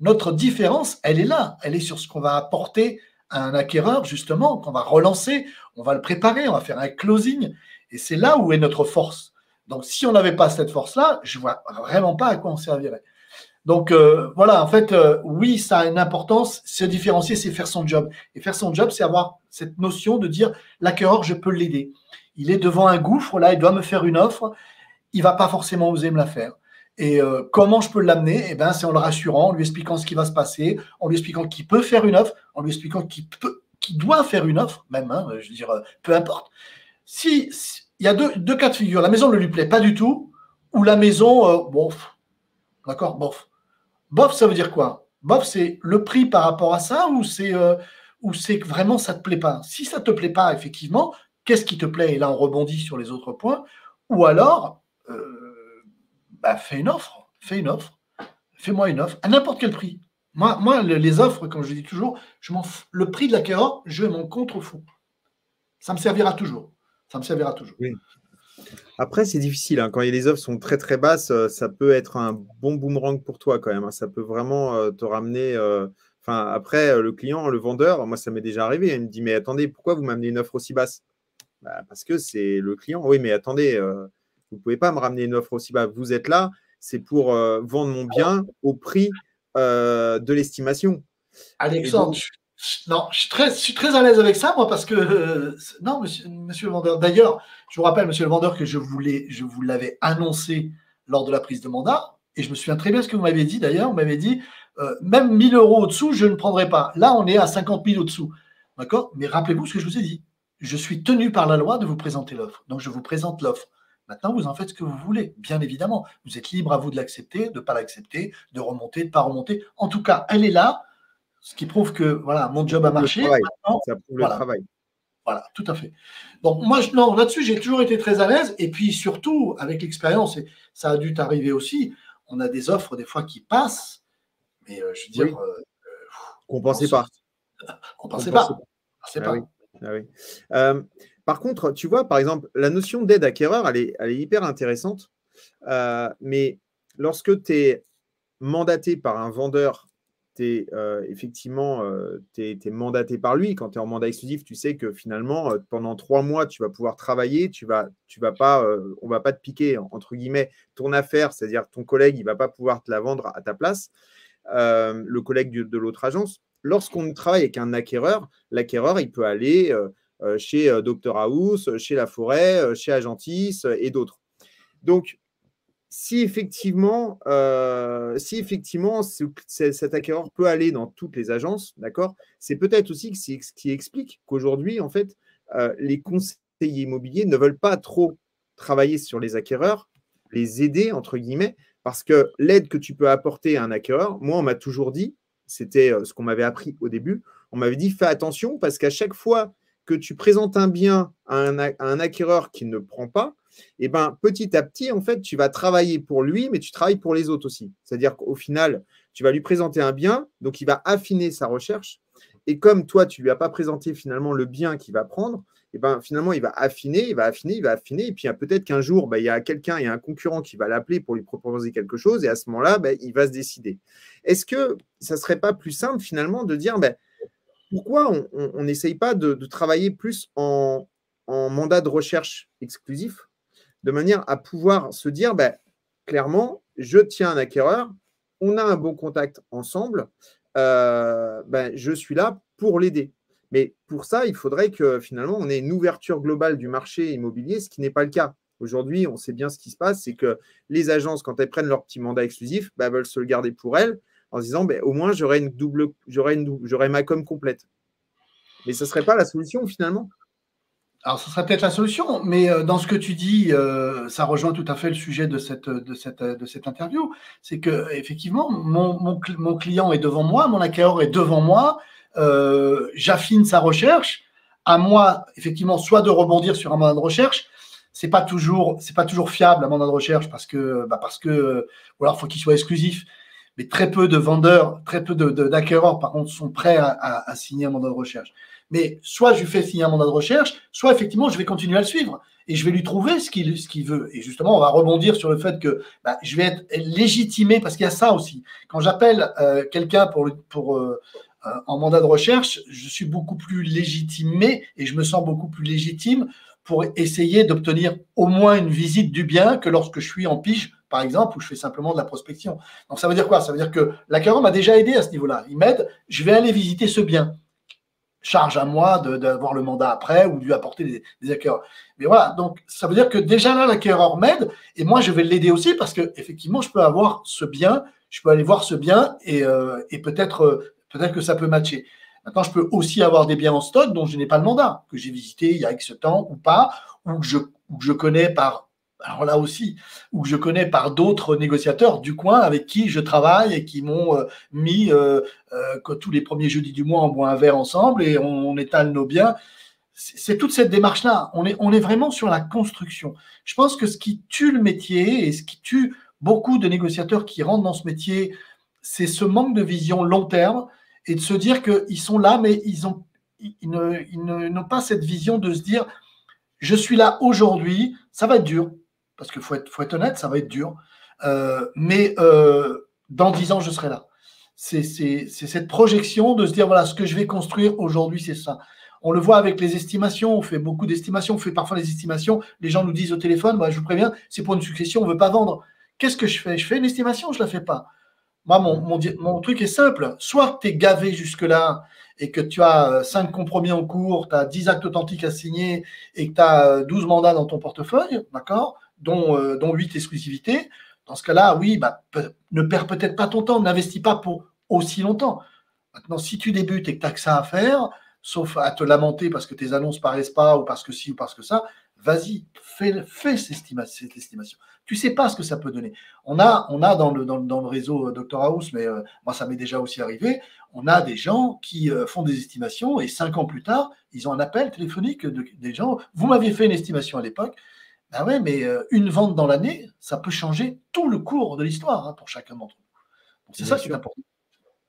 Notre différence, elle est là. Elle est sur ce qu'on va apporter à un acquéreur, justement, qu'on va relancer, on va le préparer, on va faire un closing. Et c'est là où est notre force. Donc, si on n'avait pas cette force-là, je ne vois vraiment pas à quoi on servirait. Donc, euh, voilà, en fait, euh, oui, ça a une importance. Se différencier, c'est faire son job. Et faire son job, c'est avoir cette notion de dire l'acquéreur, je peux l'aider. Il est devant un gouffre, là, il doit me faire une offre. Il va pas forcément oser me la faire. Et euh, comment je peux l'amener? Eh ben, c'est en le rassurant, en lui expliquant ce qui va se passer, en lui expliquant qu'il peut faire une offre, en lui expliquant qu'il peut, doit faire une offre, même. Hein, je veux dire, peu importe. si il y a deux, cas de figure. La maison ne lui plaît pas du tout, ou la maison, euh, bof. D'accord Bof. Bof, ça veut dire quoi? Bof, c'est le prix par rapport à ça, ou c'est euh, que vraiment ça ne te plaît pas? Si ça ne te plaît pas, effectivement, qu'est-ce qui te plaît? Et là, on rebondit sur les autres points. Ou alors, euh, bah, fais une offre. Fais une offre. Fais-moi une offre à n'importe quel prix. Moi, moi, les offres, comme je dis toujours, je le prix de l'acquéreur, je m'en contrefous. Ça me servira toujours. Ça me servira toujours. Oui. Après, c'est difficile. Hein. Quand les offres sont très très basses, euh, ça peut être un bon boomerang pour toi quand même. Hein. Ça peut vraiment euh, te ramener. Euh, enfin, après, le client, le vendeur, moi, ça m'est déjà arrivé. Il me dit Mais attendez, pourquoi vous m'amenez une offre aussi basse? Bah, Parce que c'est le client. Oui, mais attendez, vous ne pouvez pas me ramener une offre aussi basse. Vous êtes là, c'est pour vendre mon bien au prix de l'estimation. Alexandre, non, je suis, très, à l'aise avec ça, moi, parce que. Euh, non, monsieur, monsieur, le vendeur. D'ailleurs, je vous rappelle, monsieur le vendeur, que je, voulais, je vous l'avais annoncé lors de la prise de mandat. Et je me souviens très bien ce que vous m'avez dit, d'ailleurs. Vous m'avez dit, euh, même 1000 euros au-dessous, je ne prendrai pas. Là, on est à 50 000 au-dessous. D'accord? Mais rappelez-vous ce que je vous ai dit. Je suis tenu par la loi de vous présenter l'offre. Donc, je vous présente l'offre. Maintenant, vous en faites ce que vous voulez, bien évidemment. Vous êtes libre à vous de l'accepter, de ne pas l'accepter, de remonter, de ne pas remonter. En tout cas, elle est là ce qui prouve que voilà, mon job a marché. ça prouve voilà. le travail. Voilà, tout à fait. Donc moi, non, là-dessus, j'ai toujours été très à l'aise. Et puis surtout, avec l'expérience, et ça a dû t'arriver aussi, on a des offres des fois qui passent, mais euh, je veux dire, euh, qu'on ne pensait pas. On ne pensait pas. par contre, tu vois, par exemple, la notion d'aide acquéreur, elle est, elle est hyper intéressante. Euh, mais lorsque tu es mandaté par un vendeur es euh, effectivement euh, es, mandaté par lui. Quand tu es en mandat exclusif, tu sais que finalement, euh, pendant trois mois, tu vas pouvoir travailler, tu vas, tu vas pas, on va pas te piquer, entre guillemets, ton affaire, c'est-à-dire ton collègue, il va pas pouvoir te la vendre à ta place, le collègue de, l'autre agence. Lorsqu'on travaille avec un acquéreur, l'acquéreur, il peut aller chez Dr House, chez La Forêt, chez Agentis et d'autres. Donc, si effectivement, euh, si effectivement cet acquéreur peut aller dans toutes les agences, d'accord, c'est peut-être aussi ce qui explique qu'aujourd'hui, en fait, euh, les conseillers immobiliers ne veulent pas trop travailler sur les acquéreurs, les aider, entre guillemets, parce que l'aide que tu peux apporter à un acquéreur, moi, on m'a toujours dit, c'était euh, ce qu'on m'avait appris au début, on m'avait dit fais attention parce qu'à chaque fois que tu présentes un bien à un acquéreur qui ne prend pas, eh ben, petit à petit, en fait, tu vas travailler pour lui, mais tu travailles pour les autres aussi. C'est-à-dire qu'au final, tu vas lui présenter un bien, donc il va affiner sa recherche. Et comme toi, tu lui as pas présenté finalement le bien qu'il va prendre, eh ben, finalement, il va affiner, il va affiner, il va affiner. Et puis peut-être qu'un jour, bah, il y a quelqu'un, il y a un concurrent qui va l'appeler pour lui proposer quelque chose. Et à ce moment-là, bah, il va se décider. Est-ce que ça ne serait pas plus simple finalement de dire bah, pourquoi on n'essaye pas de, travailler plus en mandat de recherche exclusif de manière à pouvoir se dire, ben, clairement, je tiens un acquéreur, on a un bon contact ensemble, euh, ben, je suis là pour l'aider. Mais pour ça, il faudrait que finalement, on ait une ouverture globale du marché immobilier, ce qui n'est pas le cas. Aujourd'hui, on sait bien ce qui se passe, c'est que les agences, quand elles prennent leur petit mandat exclusif, ben, veulent se le garder pour elles en se disant, ben, au moins, j'aurai une double, une, ma com complète. Mais ce ne serait pas la solution finalement alors, ce serait peut-être la solution, mais euh, dans ce que tu dis, euh, ça rejoint tout à fait le sujet de cette, de cette, de cette interview. C'est que, effectivement, mon, mon, client est devant moi, mon acquéreur est devant moi, euh, j'affine sa recherche. À moi, effectivement, soit de rebondir sur un mandat de recherche, c'est pas toujours, c'est pas toujours fiable un mandat de recherche parce que, bah parce que, ou alors faut qu'il soit exclusif. Mais très peu de vendeurs, très peu d'acquéreurs, par contre, sont prêts à, signer un mandat de recherche. Mais soit je lui fais signer un mandat de recherche, soit effectivement je vais continuer à le suivre et je vais lui trouver ce qu'il ce qu'il veut. Et justement, on va rebondir sur le fait que bah, je vais être légitimé parce qu'il y a ça aussi. Quand j'appelle euh, quelqu'un pour, pour euh, euh, en mandat de recherche, je suis beaucoup plus légitimé et je me sens beaucoup plus légitime pour essayer d'obtenir au moins une visite du bien que lorsque je suis en pige, par exemple, où je fais simplement de la prospection. Donc ça veut dire quoi? Ça veut dire que l'acquéreur m'a déjà aidé à ce niveau-là. Il m'aide, je vais aller visiter ce bien charge à moi d'avoir le mandat après ou de lui apporter des, des. Mais voilà, donc ça veut dire que déjà là, l'acquéreur m'aide et moi, je vais l'aider aussi parce que effectivement, je peux avoir ce bien, je peux aller voir ce bien et, euh, euh, peut-être que ça peut matcher. Maintenant, je peux aussi avoir des biens en stock dont je n'ai pas le mandat, que j'ai visité il y a X temps ou pas, ou que je connais par alors là aussi, où je connais par d'autres négociateurs du coin avec qui je travaille et qui m'ont euh, mis euh, euh, tous les premiers jeudis du mois, on boit un verre ensemble et on, étale nos biens. C'est toute cette démarche-là. On est, on est vraiment sur la construction. Je pense que ce qui tue le métier et ce qui tue beaucoup de négociateurs qui rentrent dans ce métier, c'est ce manque de vision long terme et de se dire qu'ils sont là, mais ils, ont, ils n'ont pas cette vision de se dire Je suis là aujourd'hui, ça va être dur, parce qu'il faut être, honnête, ça va être dur. mais dans dix ans, je serai là. C'est cette projection de se dire, voilà, ce que je vais construire aujourd'hui, c'est ça. On le voit avec les estimations, on fait beaucoup d'estimations, on fait parfois les estimations, les gens nous disent au téléphone, bah, je vous préviens, c'est pour une succession, on ne veut pas vendre. Qu'est-ce que je fais? Je fais une estimation, je ne la fais pas. Moi, mon, mon, truc est simple. Soit tu es gavé jusque-là et que tu as 5 euh, compromis en cours, tu as 10 actes authentiques à signer et que tu as 12 mandats dans ton portefeuille, d'accord? Dont, euh, dont 8 exclusivités. Dans ce cas-là, oui, bah, ne perds peut-être pas ton temps, n'investis pas pour aussi longtemps. Maintenant, si tu débutes et que tu n'as que ça à faire, sauf à te lamenter parce que tes annonces paraissent pas ou parce que ci ou parce que ça, vas-y, fais, fais cette, estimation, Tu sais pas ce que ça peut donner. On a, on a dans, le, dans, le réseau euh, Dr House, mais euh, moi ça m'est déjà aussi arrivé, on a des gens qui euh, font des estimations et cinq ans plus tard, ils ont un appel téléphonique de, des gens. Vous m'aviez fait une estimation à l'époque. Ben ouais, mais une vente dans l'année, ça peut changer tout le cours de l'histoire hein, pour chacun d'entre nous. C'est ça qui est important.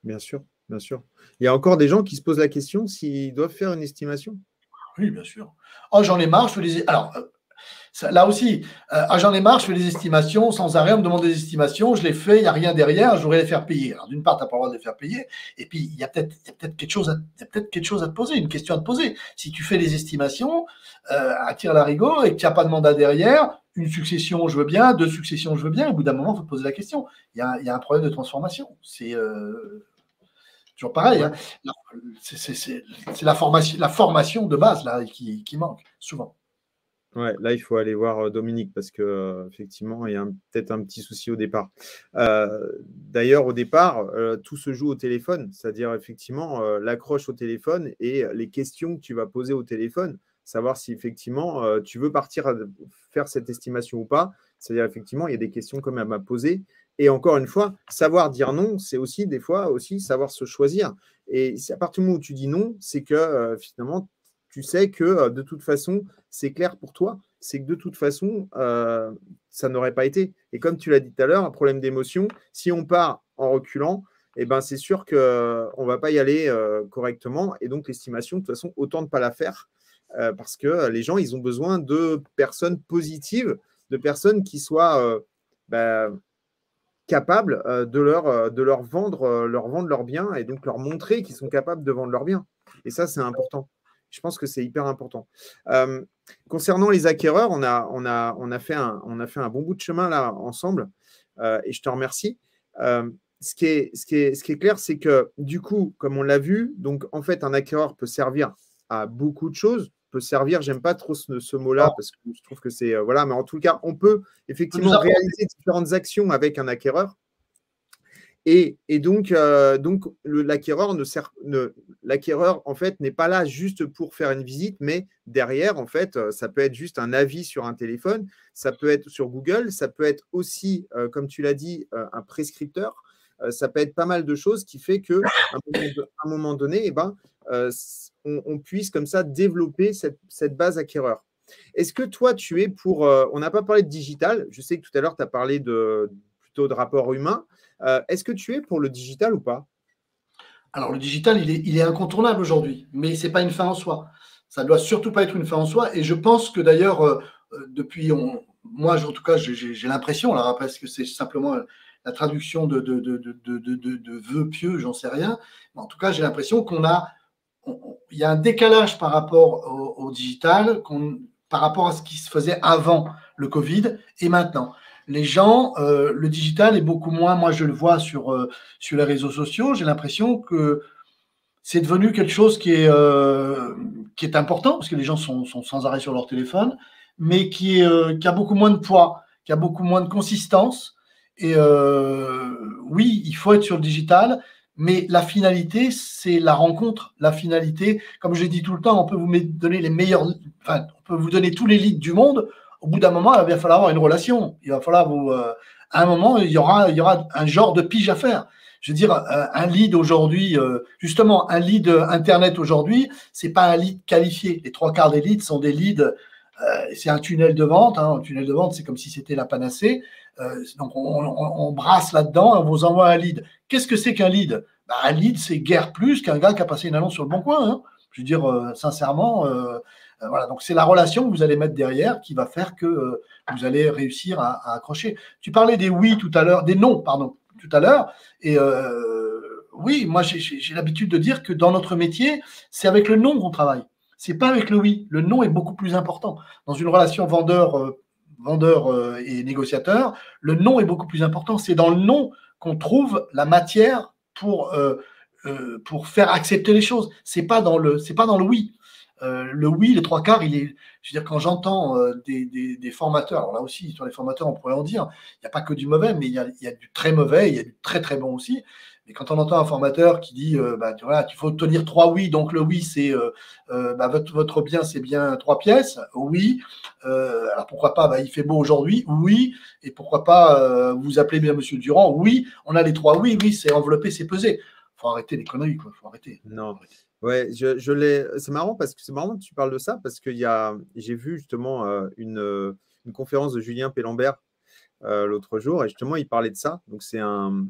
Bien sûr, bien sûr. Il y a encore des gens qui se posent la question s'ils doivent faire une estimation? Oui, bien sûr. Oh, j'en ai marre, je fais des. Alors, euh, là aussi, euh, ah, j'en ai marre, je fais des estimations sans arrêt, on me demande des estimations, je les fais, il n'y a rien derrière, je voudrais les faire payer. Alors, d'une part, tu n'as pas le droit de les faire payer, et puis il y a peut-être peut quelque, chose à, peut quelque chose à te poser, une question à te poser. Si tu fais des estimations euh, à tir larigot et que tu n'as pas de mandat derrière, une succession, je veux bien, deux successions, je veux bien, au bout d'un moment, il faut te poser la question. Il y a, il y a un problème de transformation. C'est. Euh, Toujours pareil, hein. c'est la formation, la formation de base là, qui, manque souvent. Ouais, là, il faut aller voir euh, Dominique parce que euh, effectivement, il y a peut-être un petit souci au départ. Euh, d'ailleurs, au départ, tout se joue au téléphone, c'est-à-dire effectivement l'accroche au téléphone et les questions que tu vas poser au téléphone, savoir si effectivement tu veux partir à faire cette estimation ou pas. C'est-à-dire effectivement, il y a des questions même à poser et encore une fois, savoir dire non, c'est aussi des fois aussi savoir se choisir. Et à partir du moment où tu dis non, c'est que finalement, tu sais que euh, de toute façon, c'est clair pour toi. C'est que de toute façon, euh, ça n'aurait pas été. Et comme tu l'as dit tout à l'heure, un problème d'émotion, si on part en reculant, eh ben, c'est sûr qu'on ne va pas y aller correctement. Et donc, l'estimation, de toute façon, autant ne pas la faire. parce que les gens, ils ont besoin de personnes positives, de personnes qui soient bah, capables euh, de, leur, euh, de leur, vendre, euh, leur vendre leurs biens et donc leur montrer qu'ils sont capables de vendre leurs biens. Et ça, c'est important. Je pense que c'est hyper important. concernant les acquéreurs, on a, on, a, on, a fait un, on a fait un bon bout de chemin là ensemble et je te remercie. ce, qui est, ce, qui est, ce qui est clair, c'est que du coup, comme on l'a vu, donc en fait, un acquéreur peut servir à beaucoup de choses peut servir. J'aime pas trop ce, mot-là parce que je trouve que c'est. Euh, voilà, mais en tout cas, on peut effectivement réaliser différentes actions avec un acquéreur. Et, donc, euh, donc l'acquéreur ne l'acquéreur en fait n'est pas là juste pour faire une visite, mais derrière en fait, euh, ça peut être juste un avis sur un téléphone, ça peut être sur Google, ça peut être aussi, comme tu l'as dit, un prescripteur, ça peut être pas mal de choses qui fait que à un moment, donné, eh ben, on, puisse comme ça développer cette, base acquéreur. Est-ce que toi, tu es pour... Euh, on n'a pas parlé de digital, je sais que tout à l'heure, tu as parlé de, de rapport humain. Euh, est-ce que tu es pour le digital ou pas? Alors, le digital, il est, incontournable aujourd'hui, mais ce n'est pas une fin en soi. Ça ne doit surtout pas être une fin en soi. Et je pense que d'ailleurs, euh, depuis, moi, en tout cas, j'ai l'impression, alors après, est-ce que c'est simplement la traduction de, de, de vœux pieux, j'en sais rien. Mais en tout cas, j'ai l'impression qu'on a il y a un décalage par rapport au, digital, par rapport à ce qui se faisait avant le Covid et maintenant. Les gens, euh, le digital est beaucoup moins, moi je le vois sur, euh, sur les réseaux sociaux, j'ai l'impression que c'est devenu quelque chose qui est, euh, qui est important, parce que les gens sont, sont, sans arrêt sur leur téléphone, mais qui, qui a beaucoup moins de poids, qui a beaucoup moins de consistance. Et oui, il faut être sur le digital, mais la finalité, c'est la rencontre. La finalité, comme je dis tout le temps, on peut vous donner les meilleurs, enfin, on peut vous donner tous les leads du monde. Au bout d'un moment, il va falloir avoir une relation. Il va falloir vous, euh, à un moment, il y aura, il y aura un genre de pige à faire. Je veux dire, euh, un lead aujourd'hui, euh, justement, un lead internet aujourd'hui, c'est pas un lead qualifié. Les trois quarts des leads sont des leads. c'est un tunnel de vente. Hein. Un tunnel de vente, c'est comme si c'était la panacée. Donc on, brasse là-dedans, on vous envoie un lead. Qu'est-ce que c'est qu'un lead? Bah, Un lead, c'est guère plus qu'un gars qui a passé une annonce sur le bon coin. Hein. Je veux dire, sincèrement, voilà, donc c'est la relation que vous allez mettre derrière qui va faire que vous allez réussir à, accrocher. Tu parlais des oui tout à l'heure, des non, pardon, tout à l'heure. Et oui, moi j'ai l'habitude de dire que dans notre métier, c'est avec le non qu'on travaille. C'est pas avec le oui. Le non est beaucoup plus important. Dans une relation vendeur, vendeur et négociateur, le non est beaucoup plus important. C'est dans le non qu'on trouve la matière pour, euh, euh, pour faire accepter les choses. C'est pas le pas dans le oui. Euh, le oui, les trois quarts, il est. Je veux dire, quand j'entends des, des, formateurs, alors là aussi, sur les formateurs, on pourrait en dire, il n'y a pas que du mauvais, mais il y a, il du très mauvais, il y a du très très bon aussi. Mais quand on entend un formateur qui dit, euh, bah, tu il faut tenir trois oui, donc le oui, c'est euh, euh, bah, votre, bien, c'est bien trois pièces, oui. alors pourquoi pas, bah, il fait beau aujourd'hui, oui. Et pourquoi pas, vous appelez bien Monsieur Durand, oui. On a les trois oui, oui, c'est enveloppé, c'est pesé. Faut arrêter les conneries, quoi. Faut arrêter. Non. Ouais, je, l'ai. C'est marrant parce que c'est marrant que tu parles de ça parce que j'ai vu justement une, une conférence de Julien Pellambert l'autre jour et justement il parlait de ça. Donc c'est un,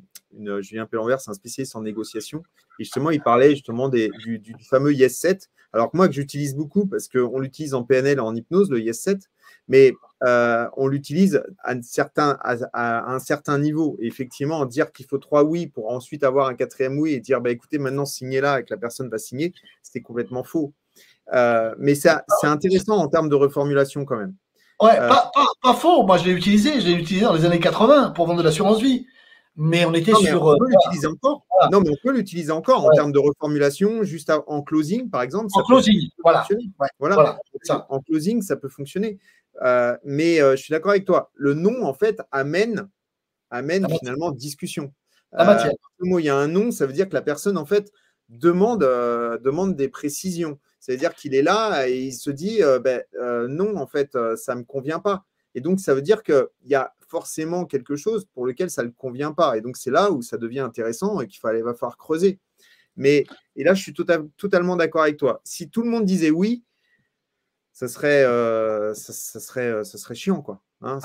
Julien Pellambert, c'est un spécialiste en négociation. Et justement, il parlait justement des, du, fameux Yes 7. Alors que moi, que j'utilise beaucoup parce qu'on l'utilise en PNL, en hypnose, le Yes 7, mais euh, on l'utilise à, un certain, à, un certain niveau. Et effectivement, dire qu'il faut trois oui pour ensuite avoir un quatrième oui et dire bah, écoutez, maintenant signez là et que la personne va signer, c'est complètement faux. Euh, mais c'est intéressant en termes de reformulation quand même. Ouais, euh, pas, pas, pas, faux. Moi, je l'ai utilisé. Je l'ai utilisé dans les années 80 pour vendre de l'assurance vie mais on était sur. On peut l'utiliser encore. Non, mais on peut l'utiliser encore en termes de reformulation, juste en closing, par exemple. En closing, voilà. voilà. En closing, ça peut fonctionner. Euh, mais euh, je suis d'accord avec toi. Le nom, en fait, amène, amène finalement discussion. La matière. il y a un nom, ça veut dire que la personne, en fait, demande, demande des précisions. C'est-à-dire qu'il est là et il se dit ben, non, en fait, ça ne me convient pas. Et donc, ça veut dire qu'il y a forcément quelque chose pour lequel ça ne convient pas. Et donc, c'est là où ça devient intéressant et qu'il va falloir creuser. Mais, et là, je suis tota-, totalement d'accord avec toi. Si tout le monde disait oui, ça serait, euh, ça, serait, euh, ça serait chiant, quoi. Hein,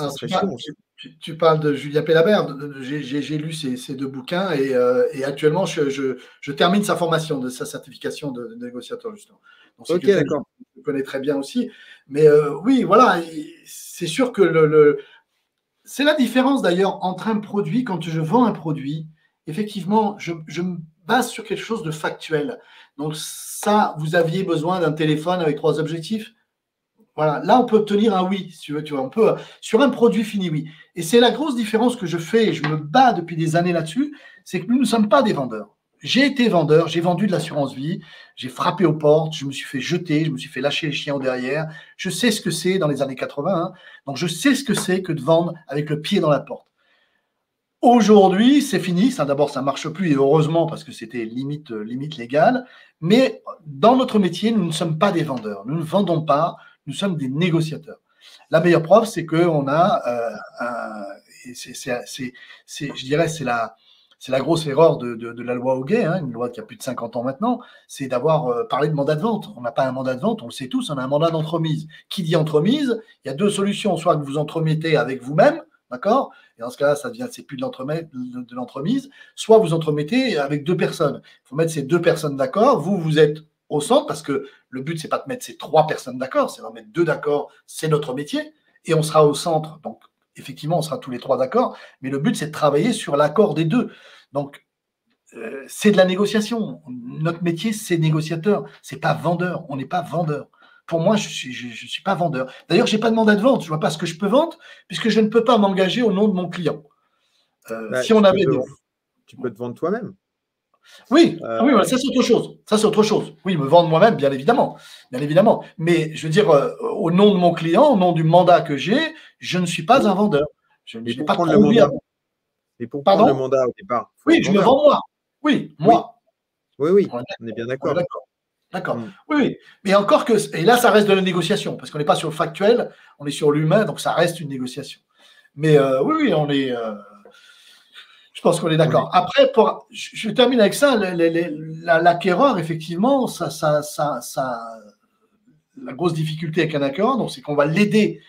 tu, parles de Julien Pellabert. J'ai lu ces, deux bouquins et, euh, actuellement, je, termine sa formation de sa certification de, négociateur, justement. ok, d'accord. Je connais très bien aussi. Mais oui, voilà, c'est sûr que le, c'est la différence d'ailleurs entre un produit, quand je vends un produit, effectivement, je, me base sur quelque chose de factuel. Donc ça, vous aviez besoin d'un téléphone avec trois objectifs? Là on peut obtenir un oui, si tu veux, vois, on peut sur un produit fini oui. Et c'est la grosse différence que je fais et je me bats depuis des années là-dessus, c'est que nous ne sommes pas des vendeurs. J'ai été vendeur, j'ai vendu de l'assurance vie, j'ai frappé aux portes, je me suis fait jeter, je me suis fait lâcher les chiens au derrière. Je sais ce que c'est dans les années 80, hein. donc je sais ce que c'est que de vendre avec le pied dans la porte. Aujourd'hui, c'est fini. D'abord, ça marche plus et heureusement parce que c'était limite limite légale. Mais dans notre métier, nous ne sommes pas des vendeurs. Nous ne vendons pas. Nous sommes des négociateurs. La meilleure preuve, c'est que on a, euh, je dirais, c'est la, grosse erreur de, la loi Hoguet, hein, une loi qui a plus de 50 ans maintenant, c'est d'avoir euh, parlé de mandat de vente. On n'a pas un mandat de vente, on le sait tous, on a un mandat d'entremise. Qui dit entremise Il y a deux solutions, soit vous entremettez avec vous-même, d'accord Et dans ce cas-là, ça devient, c'est plus de l'entremise, soit vous entremettez avec deux personnes. Il faut mettre ces deux personnes d'accord. Vous, vous êtes au centre parce que le but, c'est pas de mettre ces trois personnes d'accord, c'est d'en mettre deux d'accord. C'est notre métier et on sera au centre. Donc, effectivement, on sera tous les trois d'accord, mais le but, c'est de travailler sur l'accord des deux. Donc, euh, c'est de la négociation. Notre métier, c'est négociateur, c'est pas vendeur. On n'est pas vendeur. Pour moi, je ne suis, je, suis pas vendeur. D'ailleurs, je n'ai pas de mandat de vente. Je ne vois pas ce que je peux vendre, puisque je ne peux pas m'engager au nom de mon client. Euh, bah, si on avait Tu peux te vendre toi-même. Oui, euh, oui ça c'est autre chose. Ça c'est autre chose. Oui, me vendre moi-même, bien évidemment, bien évidemment. Mais je veux dire, au nom de mon client, au nom du mandat que j'ai, je ne suis pas un vendeur. Je n'ai pas prendre le mandat. Et pour prendre le mandat au départ. Oui, je me vends moi. Oui, moi. Oui, oui, on est bien d'accord. D'accord. Mm. Oui, oui. Mais encore que. Et là, ça reste de la négociation, parce qu'on n'est pas sur le factuel, on est sur l'humain, donc ça reste une négociation. Mais euh, oui, oui, on est. Je pense qu'on est d'accord. Après, pour, je, termine avec ça. L'acquéreur, effectivement, ça, ça, ça, ça, la grosse difficulté avec un acquéreur, c'est qu'on va l'aider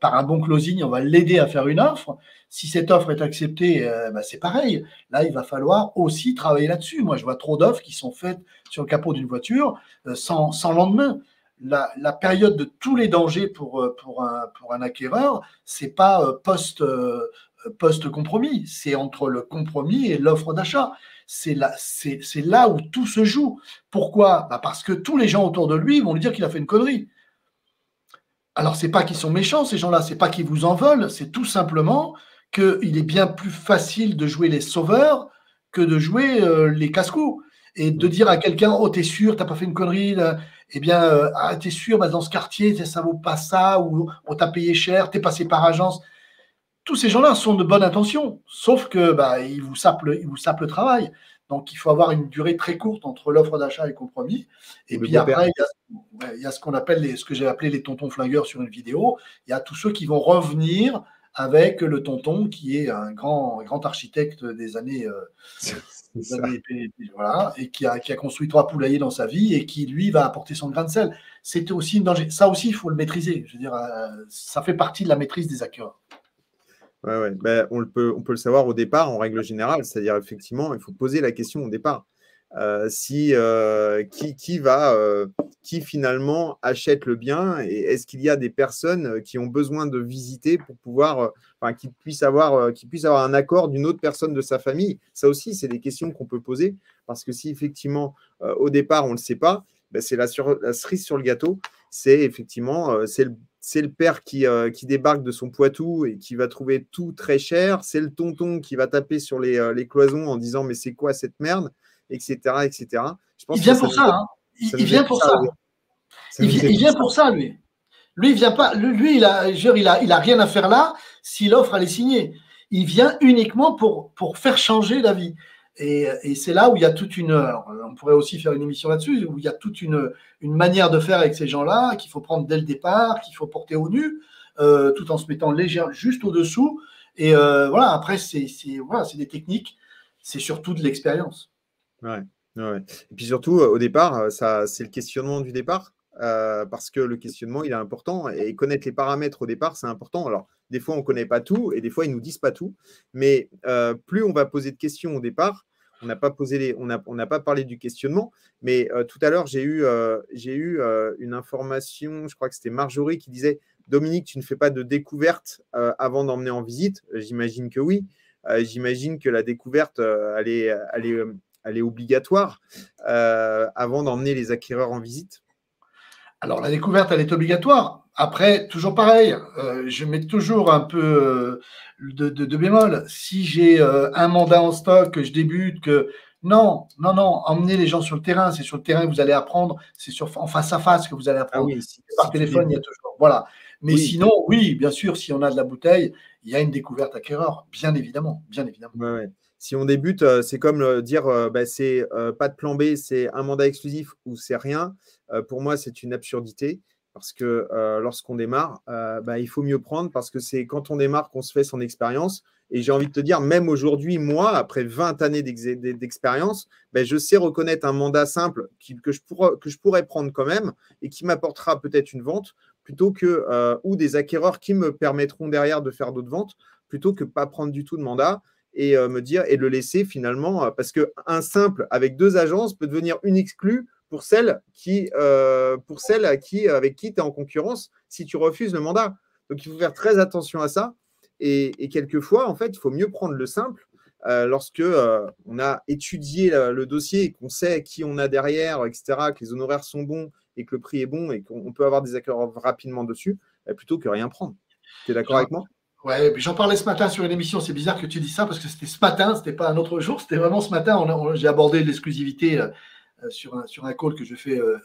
par un bon closing, on va l'aider à faire une offre. Si cette offre est acceptée, euh, bah, c'est pareil. Là, il va falloir aussi travailler là-dessus. Moi, je vois trop d'offres qui sont faites sur le capot d'une voiture euh, sans, lendemain. la, période de tous les dangers pour, euh, pour, un, pour un acquéreur, c'est pas euh, post, euh, post compromis, c'est entre le compromis et l'offre d'achat. C'est là, c'est, là où tout se joue. Pourquoi? Bah Parce que tous les gens autour de lui vont lui dire qu'il a fait une connerie. Alors, c'est pas qu'ils sont méchants, ces gens-là, c'est pas qu'ils vous en veulent, c'est tout simplement qu'il est bien plus facile de jouer les sauveurs que de jouer les casse-coups. Et de dire à quelqu'un, oh, t'es sûr, t'as pas fait une connerie, eh bien, euh, ah, t'es sûr, bah, dans ce quartier, ça vaut pas ça, ou on t'a payé cher, t'es passé par agence. Tous ces gens-là sont de bonne intention, sauf que bah, ils, vous sapent le, ils vous sapent le travail. Donc, il faut avoir une durée très courte entre l'offre d'achat et le compromis. Et puis après, il y, a, ce qu'on appelle les, ce que j'ai appelé les tontons flingueurs sur une vidéo. Il y a tous ceux qui vont revenir avec le tonton qui est un grand, grand architecte des années, euh, voilà, et qui a, qui a, construit trois poulaillers dans sa vie et qui, lui, va apporter son grain de sel. C'était aussi une danger. Ça aussi, il faut le maîtriser. Je veux dire, euh, ça fait partie de la maîtrise des acteurs. Ouais. Ben, on, le peut, on peut le savoir au départ, en règle générale. C'est-à-dire, effectivement, il faut poser la question au départ. Euh, si, euh, qui, va, euh, qui finalement achète le bien et est-ce qu'il y a des personnes qui ont besoin de visiter pour pouvoir, enfin, qui puissent avoir, qui puissent avoir un accord d'une autre personne de sa famille? Ça aussi, c'est des questions qu'on peut poser parce que si effectivement au départ on ne le sait pas, ben, c'est la, la, cerise sur le gâteau. C'est effectivement c'est c'est le père qui, qui, débarque de son Poitou et qui va trouver tout très cher. C'est le tonton qui va taper sur les, les cloisons en disant mais c'est quoi cette merde etc. etc. Je pense il vient pour ça. Hein. Il, vient pour ça. Il, vient pour ça, lui. Lui, il vient pas. Lui, il a, il a, il a rien à faire là si l'offre allait signer. Il vient uniquement pour, pour faire changer d'avis. Et, c'est là où il y a toute une. on pourrait aussi faire une émission là-dessus, où il y a toute une, une manière de faire avec ces gens-là qu'il faut prendre dès le départ, qu'il faut porter au nu, euh, tout en se mettant légère juste au-dessous. Et euh, voilà, après, c'est voilà, des techniques, c'est surtout de l'expérience. Ouais, Et puis surtout, au départ, euh, c'est le questionnement du départ. Euh, parce que le questionnement, il est important et connaître les paramètres au départ, c'est important. Alors, des fois, on ne connaît pas tout et des fois, ils ne nous disent pas tout. Mais euh, plus on va poser de questions au départ, on n'a pas, on pas parlé du questionnement. Mais tout à l'heure, j'ai eu, j'ai eu une information, je crois que c'était Marjorie qui disait Dominique, tu ne fais pas de découverte avant d'emmener en visite? J'imagine que oui. J'imagine que la découverte, elle est, elle elle est obligatoire euh, avant d'emmener les acquéreurs en visite Alors, la découverte, elle est obligatoire. Après, toujours pareil, euh, je mets toujours un peu euh, de, bémol. Si j'ai un mandat en stock, que je débute, que non, non, non, emmenez les gens sur le terrain. C'est sur le terrain que vous allez apprendre. C'est sur en face à face que vous allez apprendre. Ah oui, Par téléphone, il y a toujours. Voilà. Mais sinon, oui, bien sûr, si on a de la bouteille, il y a une découverte acquéreur, bien évidemment, bien évidemment. Ouais, si on débute, euh, c'est comme euh, dire euh, bah, c'est pas de plan B, c'est un mandat exclusif ou c'est rien. pour moi, c'est une absurdité parce que lorsqu'on démarre, bah, il faut mieux prendre parce que c'est quand on démarre qu'on se fait son expérience. Et j'ai envie de te dire, même aujourd'hui, moi, après 20 années d'expérience, bah, je sais reconnaître un mandat simple que, je pourrais, prendre quand même et qui m'apportera peut-être une vente plutôt que ou des acquéreurs qui me permettront derrière de faire d'autres ventes plutôt que pas prendre du tout de mandat et euh, me dire et le laisser finalement euh, parce que un simple avec deux agences peut devenir une exclue pour celle qui euh, pour celle à qui avec qui tu es en concurrence si tu refuses le mandat. Donc il faut faire très attention à ça et, quelquefois en fait il faut mieux prendre le simple lorsque on a étudié le, dossier et qu'on sait qui on a derrière, etc., que les honoraires sont bons et que le prix est bon et qu'on peut avoir des accords rapidement dessus, plutôt que rien prendre. Tu es d'accord avec moi? Ouais, j'en parlais ce matin sur une émission. C'est bizarre que tu dis ça parce que c'était ce matin, c'était pas un autre jour, c'était vraiment ce matin. J'ai abordé l'exclusivité euh, euh, sur, un, sur un call que je fais euh,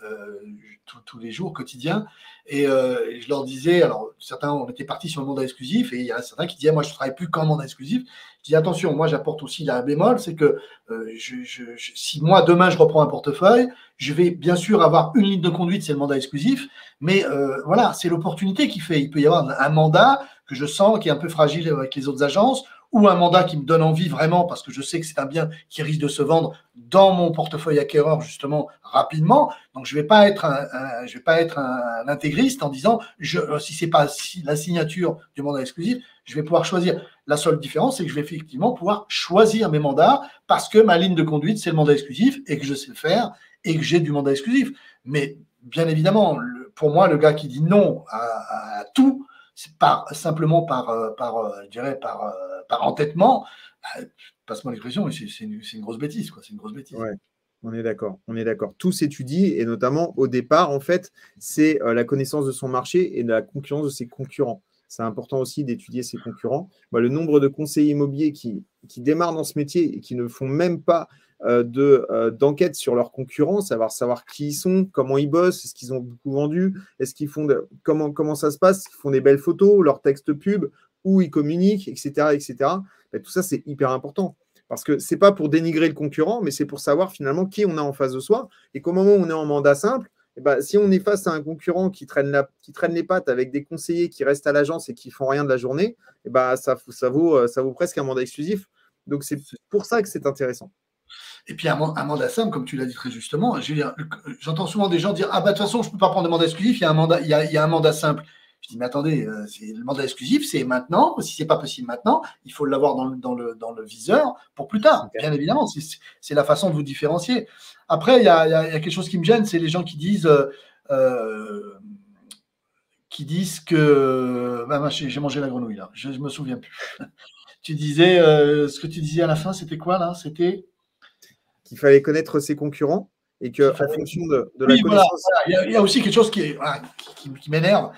tous les jours, quotidien. Et, je leur disais, alors certains, on était partis sur le mandat exclusif et il y a certains qui disaient, moi je travaille plus qu'en mandat exclusif. Je dis, attention, moi j'apporte aussi la bémol, c'est que je, si moi demain je reprends un portefeuille, je vais bien sûr avoir une ligne de conduite, c'est le mandat exclusif, mais voilà, c'est l'opportunité qui fait. Il peut y avoir un mandat que je sens qui est un peu fragile avec les autres agences, ou un mandat qui me donne envie vraiment parce que je sais que c'est un bien qui risque de se vendre dans mon portefeuille acquéreur justement rapidement. Donc je vais pas être un, je vais pas être un, intégriste en disant je, euh, si c'est pas la signature du mandat exclusif, je vais pouvoir choisir. La seule différence, c'est que je vais effectivement pouvoir choisir mes mandats parce que ma ligne de conduite c'est le mandat exclusif et que je sais le faire et que j'ai du mandat exclusif. Mais bien évidemment, pour moi, le gars qui dit non à, tout, simplement par, par, je dirais, par entêtement, passe-moi l'expression, c'est une, grosse bêtise. C'est une grosse bêtise. On est d'accord, on est d'accord. Tout s'étudie et notamment au départ, en fait, c'est la connaissance de son marché et de la concurrence de ses concurrents c'est important aussi d'étudier ses concurrents. Bah, le nombre de conseillers immobiliers qui, qui, démarrent dans ce métier et qui ne font même pas euh, de, euh, d'enquête sur leurs concurrents, savoir savoir qui ils sont, comment ils bossent, est-ce qu'ils ont beaucoup vendu, est-ce qu'ils font comment, ça se passe, ils font des belles photos, leurs textes pub, où ils communiquent, etc. etc. Tout ça, c'est hyper important. Parce que ce n'est pas pour dénigrer le concurrent, mais c'est pour savoir finalement qui on a en face de soi. Et qu'au moment où on est en mandat simple, eh ben, si on est face à un concurrent qui traîne, les pattes avec des conseillers qui restent à l'agence et qui font rien de la journée, eh ben, ça, euh, ça vaut presque un mandat exclusif. Donc c'est pour ça que c'est intéressant. Et puis un, mandat simple, comme tu l'as dit très justement, j'entends souvent des gens dire Ah bah de toute façon, je ne peux pas prendre de mandat exclusif, il y a un mandat, il y il y a un mandat simple. Je dis, mais attendez, euh, le mandat exclusif, c'est maintenant. Si ce n'est pas possible maintenant, il faut l'avoir dans le, dans, le, dans le viseur pour plus tard. Bien évidemment, c'est la façon de vous différencier. Après, il y a, y a, quelque chose qui me gêne, c'est les gens qui disent. Euh, euh, qui disent que. Bah, j'ai mangé la grenouille là, je ne me souviens plus. tu disais. ce que tu disais à la fin, c'était quoi là? C'était? Qu'il fallait connaître ses concurrents et que, en fonction de, la connaissance. Il y, a aussi quelque chose qui, qui m'énerve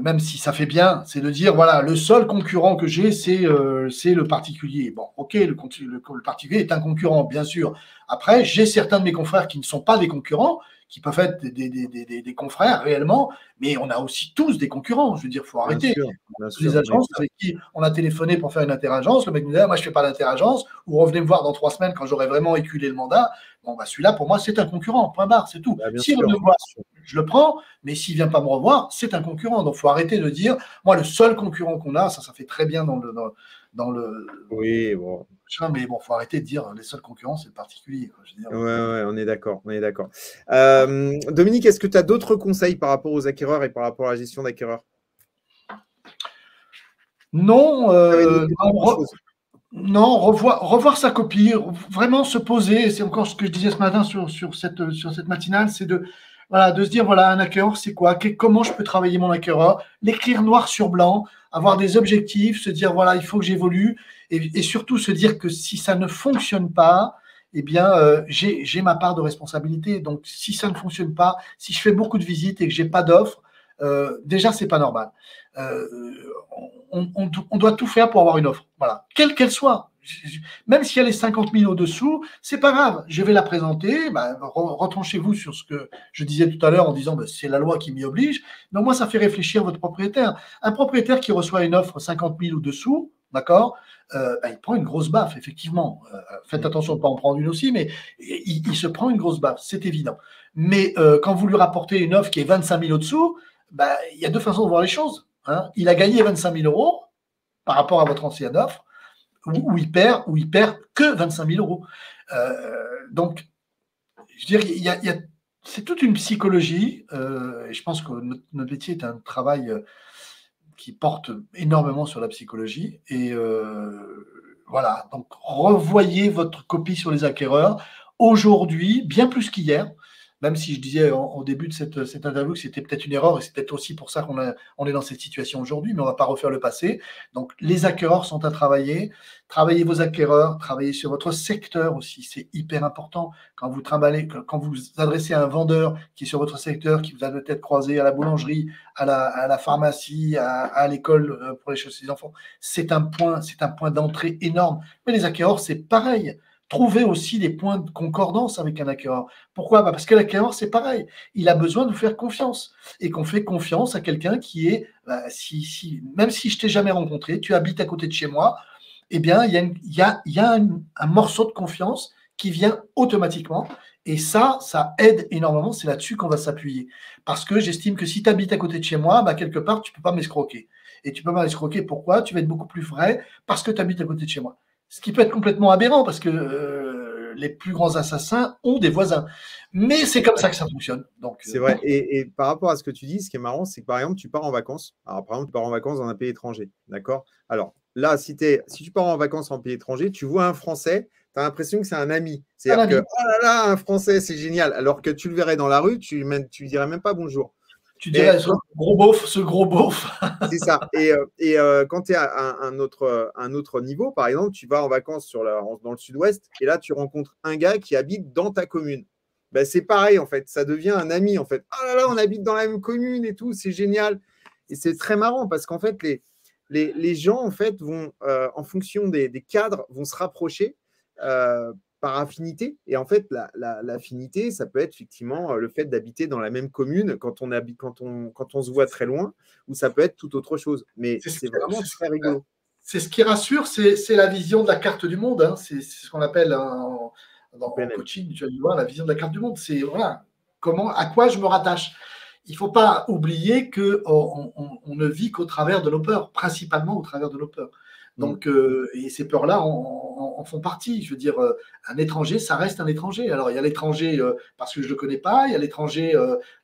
même si ça fait bien, c'est de dire voilà, le seul concurrent que j'ai, c'est euh, le particulier. Bon, ok, le, le, particulier est un concurrent, bien sûr. Après, j'ai certains de mes confrères qui ne sont pas des concurrents, qui peuvent être des, des, des, des, confrères réellement, mais on a aussi tous des concurrents. Je veux dire, il faut arrêter. les agences avec qui on a téléphoné pour faire une interagence, le mec nous dit ah, Moi, je ne fais pas d'interagence, ou revenez me voir dans trois semaines quand j'aurai vraiment éculé le mandat. Bon, bah, celui-là, pour moi, c'est un concurrent, point barre, c'est tout. Bah, si on me voit, je le prends, mais s'il ne vient pas me revoir, c'est un concurrent. Donc, il faut arrêter de dire Moi, le seul concurrent qu'on a, ça, ça fait très bien dans le. Dans, le oui, bon. Mais bon, il faut arrêter de dire les seuls concurrents, c'est le particulier. Oui, ouais, on est d'accord. On est d'accord. Euh, Dominique, est-ce que tu as d'autres conseils par rapport aux acquéreurs et par rapport à la gestion d'acquéreurs? Non, euh, non, revoir, revoir sa copie, vraiment se poser. C'est encore ce que je disais ce matin sur, sur, cette, sur cette matinale, c'est de, voilà, de se dire voilà, un acquéreur, c'est quoi? Comment je peux travailler mon acquéreur? L'écrire noir sur blanc, avoir des objectifs, se dire voilà, il faut que j'évolue et, surtout se dire que si ça ne fonctionne pas, eh bien, euh, j'ai ma part de responsabilité. Donc, si ça ne fonctionne pas, si je fais beaucoup de visites et que j'ai pas d'offres, euh, déjà, c'est pas normal. Euh, on, on, doit tout faire pour avoir une offre, voilà, quelle qu'elle soit. Même si elle est 50 000 au-dessous, c'est pas grave. Je vais la présenter. Bah, retranchez-vous sur ce que je disais tout à l'heure en disant bah, c'est la loi qui m'y oblige. Mais moi, ça fait réfléchir votre propriétaire. Un propriétaire qui reçoit une offre 50 000 au-dessous, d'accord euh, bah, il prend une grosse baffe, effectivement. Euh, faites attention de ne pas en prendre une aussi, mais il, se prend une grosse baffe, c'est évident. Mais euh, quand vous lui rapportez une offre qui est 25 000 au-dessous, il y a deux façons de voir les choses. Hein. Il a gagné 25 000 euros par rapport à votre ancienne offre, ou, il perd, perd que 25 000 euros. donc, je veux dire, c'est toute une psychologie, et je pense que notre, métier est un travail qui porte énormément sur la psychologie. Et euh, voilà, donc revoyez votre copie sur les acquéreurs. Aujourd'hui, bien plus qu'hier, même si je disais au début de cette, interview que c'était peut-être une erreur et c'est peut-être aussi pour ça qu'on on est dans cette situation aujourd'hui, mais on ne va pas refaire le passé. Donc les acquéreurs sont à travailler. Travaillez vos acquéreurs, travaillez sur votre secteur aussi, c'est hyper important. Quand vous travaillez, quand vous adressez à un vendeur qui est sur votre secteur, qui vous a peut-être croisé à la boulangerie, à la, à la pharmacie, à, à l'école euh, pour les choses des enfants, c'est un point, c'est un point d'entrée énorme. Mais les acquéreurs, c'est pareil trouver aussi des points de concordance avec un acquéreur. Pourquoi? Bah, Parce que l'acquéreur, c'est pareil. Il a besoin de faire confiance. Et qu'on fait confiance à quelqu'un qui est, bah, si, si, même si je t'ai jamais rencontré, tu habites à côté de chez moi, eh bien, il y a, un, morceau de confiance qui vient automatiquement. Et ça, ça aide énormément. C'est là-dessus qu'on va s'appuyer. Parce que j'estime que si tu habites à côté de chez moi, bah, quelque part, tu peux pas m'escroquer. Et tu peux pas m'escroquer. Pourquoi? Tu vas être beaucoup plus vrai parce que tu habites à côté de chez moi. Ce qui peut être complètement aberrant parce que euh, les plus grands assassins ont des voisins. Mais c'est comme ça que ça fonctionne. Donc, c'est vrai. Euh, et, par rapport à ce que tu dis, ce qui est marrant, c'est que par exemple, tu pars en vacances. Alors, par exemple, tu pars en vacances dans un pays étranger. D'accord? Alors, là, si, si tu pars en vacances en pays étranger, tu vois un Français, tu as l'impression que c'est un ami. C'est-à-dire que, oh là là, un Français, c'est génial. Alors que tu le verrais dans la rue, tu ne lui dirais même pas bonjour. Tu dirais ce gros beauf, ce gros beauf. c'est ça. Et, euh, et euh, quand tu es à un, autre, un autre niveau, par exemple, tu vas en vacances sur la, dans le sud-ouest et là, tu rencontres un gars qui habite dans ta commune. Ben, c'est pareil, en fait. Ça devient un ami, en fait. Oh là là, on habite dans la même commune et tout, c'est génial. Et c'est très marrant parce qu'en fait, les, les, les, gens, en fait, vont, euh, en fonction des, des, cadres, vont se rapprocher par affinité. Et en fait, l'affinité, la, ça peut être effectivement euh, le fait d'habiter dans la même commune quand on, habite, quand, on, quand on se voit très loin, ou ça peut être tout autre chose. Mais c'est vraiment très rigolo. C'est ce qui rassure, c'est la vision de la carte du monde. Hein. C'est ce qu'on appelle en, dans le coaching, tu vas voir, la vision de la carte du monde. C'est voilà, comment, à quoi je me rattache. Il ne faut pas oublier qu'on on, on ne vit qu'au travers de nos peurs, principalement au travers de nos peurs. Mm. Donc, euh, et ces peurs-là en, font partie. Je veux dire, euh, un étranger, ça reste un étranger. Alors, il y a l'étranger euh, parce que je ne le connais pas, il y a l'étranger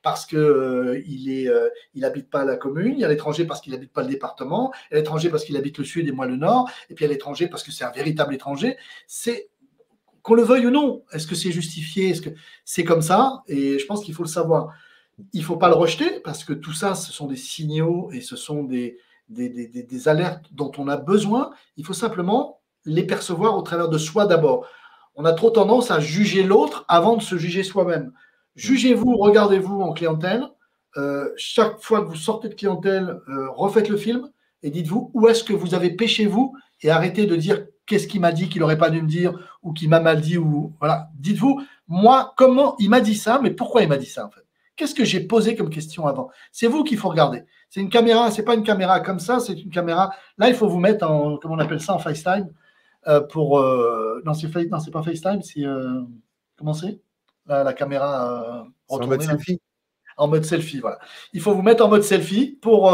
parce qu'il il il habite pas la commune, il y a l'étranger parce qu'il n'habite pas le département, il y a l'étranger parce qu'il habite le sud et moi le nord, et puis il y a l'étranger parce que c'est un véritable étranger. C'est qu'on le veuille ou non. Est-ce que c'est justifié Est-ce que c'est comme ça Et je pense qu'il faut le savoir. Il ne faut pas le rejeter parce que tout ça, ce sont des signaux et ce sont des, des, alertes dont on a besoin. Il faut simplement les percevoir au travers de soi d'abord. On a trop tendance à juger l'autre avant de se juger soi-même. Jugez-vous, regardez-vous en clientèle. Euh, chaque fois que vous sortez de clientèle, euh, refaites le film et dites-vous où est-ce que vous avez péché vous? Et arrêtez de dire qu'est-ce qu'il m'a dit qu'il n'aurait pas dû me dire ou qu'il m'a mal dit ou voilà. Dites-vous moi comment il m'a dit ça, mais pourquoi il m'a dit ça en fait? Qu'est-ce que j'ai posé comme question avant? C'est vous qu'il faut regarder. C'est une caméra, c'est pas une caméra comme ça, c'est une caméra. Là, il faut vous mettre en, comment on appelle ça, en FaceTime? Euh, pour, euh, non, c'est pas FaceTime, c'est. Euh, comment c'est? La, caméra. en mode selfie. En mode selfie, voilà. Il faut vous mettre en mode selfie pour,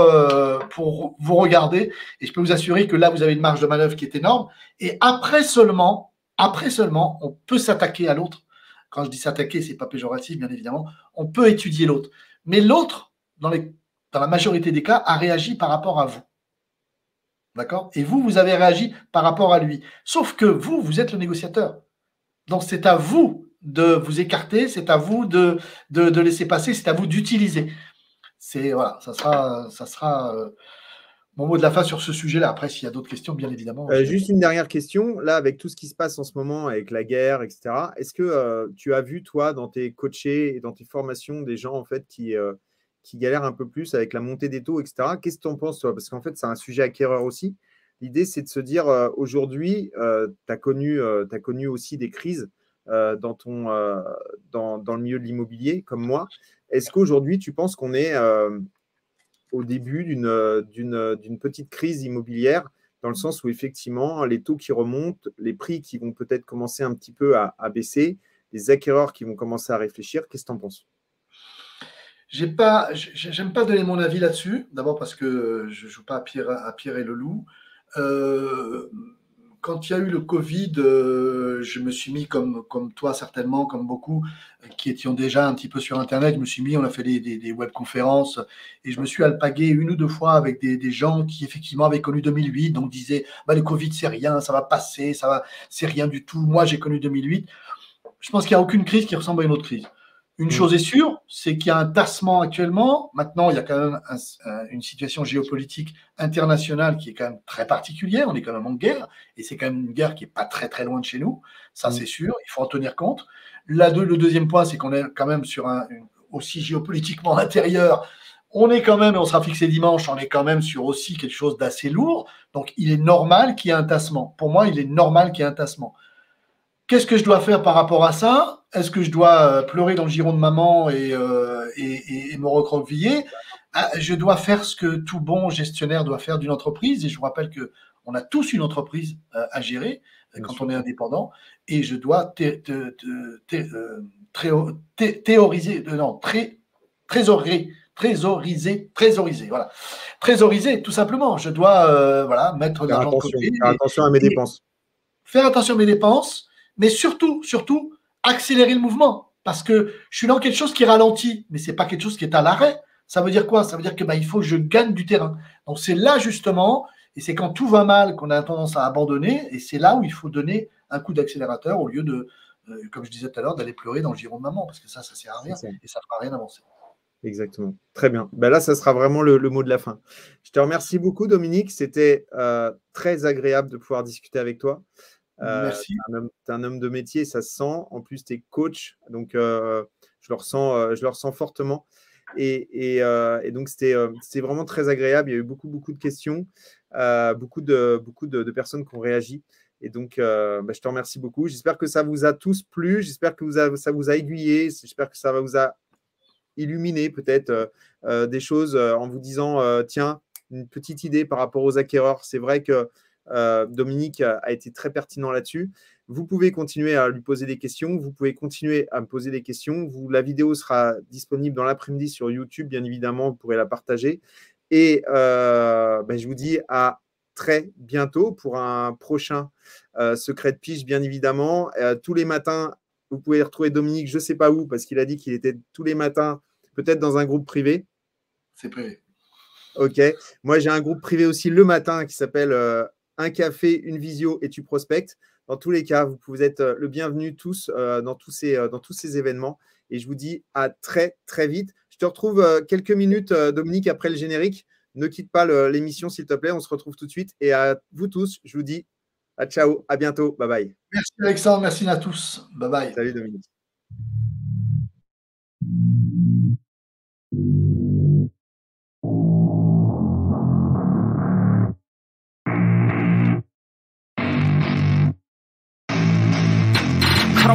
pour vous regarder. Et je peux vous assurer que là, vous avez une marge de manœuvre qui est énorme. Et après seulement, après seulement, on peut s'attaquer à l'autre quand je dis s'attaquer, c'est pas péjoratif, bien évidemment. On peut étudier l'autre. Mais l'autre, dans, dans la majorité des cas, a réagi par rapport à vous. D'accord? Et vous, vous avez réagi par rapport à lui. Sauf que vous, vous êtes le négociateur. Donc c'est à vous de vous écarter, c'est à vous de, de, laisser passer, c'est à vous d'utiliser. C'est voilà, ça sera, ça sera euh, mon mot de la fin sur ce sujet-là. Après, s'il y a d'autres questions, bien évidemment. Euh, juste une dernière question. Là, avec tout ce qui se passe en ce moment, avec la guerre, etc., est-ce que euh, tu as vu, toi, dans tes coachés et dans tes formations, des gens, en fait, qui, qui galèrent un peu plus avec la montée des taux, etc. Qu'est-ce que tu en penses, toi? Parce qu'en fait, c'est un sujet acquéreur aussi. L'idée, c'est de se dire, aujourd'hui, tu as, connu, as connu aussi des crises dans, ton, dans, dans, le milieu de l'immobilier, comme moi. Est-ce qu'aujourd'hui, tu penses qu'on est au début euh, euh, d'une petite crise immobilière, dans le sens où effectivement, les taux qui remontent, les prix qui vont peut-être commencer un petit peu à, baisser, les acquéreurs qui vont commencer à réfléchir? Qu'est-ce que tu en penses? J'aime pas, pas donner mon avis là-dessus. D'abord parce que je joue pas à Pierre, et le loup. Euh, quand il y a eu le Covid, euh, je me suis mis comme, comme toi certainement, comme beaucoup euh, qui étions déjà un petit peu sur Internet, je me suis mis, on a fait des, des, webconférences et je me suis alpagué une ou deux fois avec des, des gens qui effectivement avaient connu 2008, donc disaient bah, le Covid c'est rien, ça va passer, ça va, c'est rien du tout. Moi j'ai connu 2008. Je pense qu'il n'y a aucune crise qui ressemble à une autre crise. Une mm. chose est sûre, c'est qu'il y a un tassement actuellement. Maintenant, il y a quand même une situation géopolitique internationale qui est quand même très particulière. On est quand même en guerre, et c'est quand même une guerre qui n'est pas très très loin de chez nous. Ça, mm. c'est sûr. Il faut en tenir compte. Le deuxième point, c'est qu'on est quand même sur un aussi géopolitiquement intérieur. On est quand même, et on sera fixé dimanche, on est quand même sur aussi quelque chose d'assez lourd. Donc, il est normal qu'il y ait un tassement. Pour moi, il est normal qu'il y ait un tassement. Qu'est-ce que je dois faire par rapport à ça? Est-ce que je dois euh, pleurer dans le giron de maman et, euh, me recroqueviller? Ah, Je dois faire ce que tout bon gestionnaire doit faire d'une entreprise. Et je vous rappelle que on a tous une entreprise euh, à gérer quand on est indépendant. Et je dois théoriser, non, trésoriser, trésoriser, trésoriser, voilà. Trésoriser, tout simplement. Je dois voilà, mettre l'argent de côté. Faire attention à mes dépenses. Faire attention à mes dépenses mais surtout, surtout, accélérer le mouvement. Parce que je suis dans quelque chose qui ralentit, mais ce n'est pas quelque chose qui est à l'arrêt. Ça veut dire quoi? Ça veut dire que bah, il faut que je gagne du terrain. Donc c'est là justement, et c'est quand tout va mal qu'on a tendance à abandonner, et c'est là où il faut donner un coup d'accélérateur au lieu de, euh, comme je disais tout à l'heure, d'aller pleurer dans le giron de maman, parce que ça, ça sert à rien et ça ne fera rien avancer. Exactement. Très bien. Ben là, ça sera vraiment le, mot de la fin. Je te remercie beaucoup, Dominique. C'était euh, très agréable de pouvoir discuter avec toi. Euh, Merci. Tu es, un homme de métier, ça se sent. En plus, tu es coach. Donc, euh, je, le ressens, je le ressens fortement. Et, donc, c'était vraiment très agréable. Il y a eu beaucoup, beaucoup de questions, beaucoup, de, beaucoup de, personnes qui ont réagi. Et donc, ben, je te remercie beaucoup. J'espère que ça vous a tous plu. J'espère que ça vous a aiguillé. J'espère que ça vous a illuminer peut-être euh, euh, des choses euh, en vous disant tiens, une petite idée par rapport aux acquéreurs. C'est vrai que Dominique a, été très pertinent là-dessus. Vous pouvez continuer à lui poser des questions. Vous pouvez continuer à me poser des questions. Vous, la vidéo sera disponible dans l'après-midi sur YouTube, bien évidemment. Vous pourrez la partager. Et ben, je vous dis à très bientôt pour un prochain secret de piche, bien évidemment. tous les matins vous pouvez retrouver Dominique, je ne sais pas où, parce qu'il a dit qu'il était tous les matins, peut-être dans un groupe privé. C'est privé. Ok. Moi, j'ai un groupe privé aussi le matin qui s'appelle euh, Un café, une visio et tu prospectes. Dans tous les cas, vous pouvez être euh, le bienvenu tous euh, dans, tous ces, dans tous ces événements. Et je vous dis à très, très vite. Je te retrouve quelques minutes, Dominique, après le générique. Ne quitte pas l'émission, s'il te plaît. On se retrouve tout de suite. Et à vous tous, je vous dis à ciao, à bientôt. Bye bye. Merci Alexandre, merci à tous. Bye bye. Salut Dominique.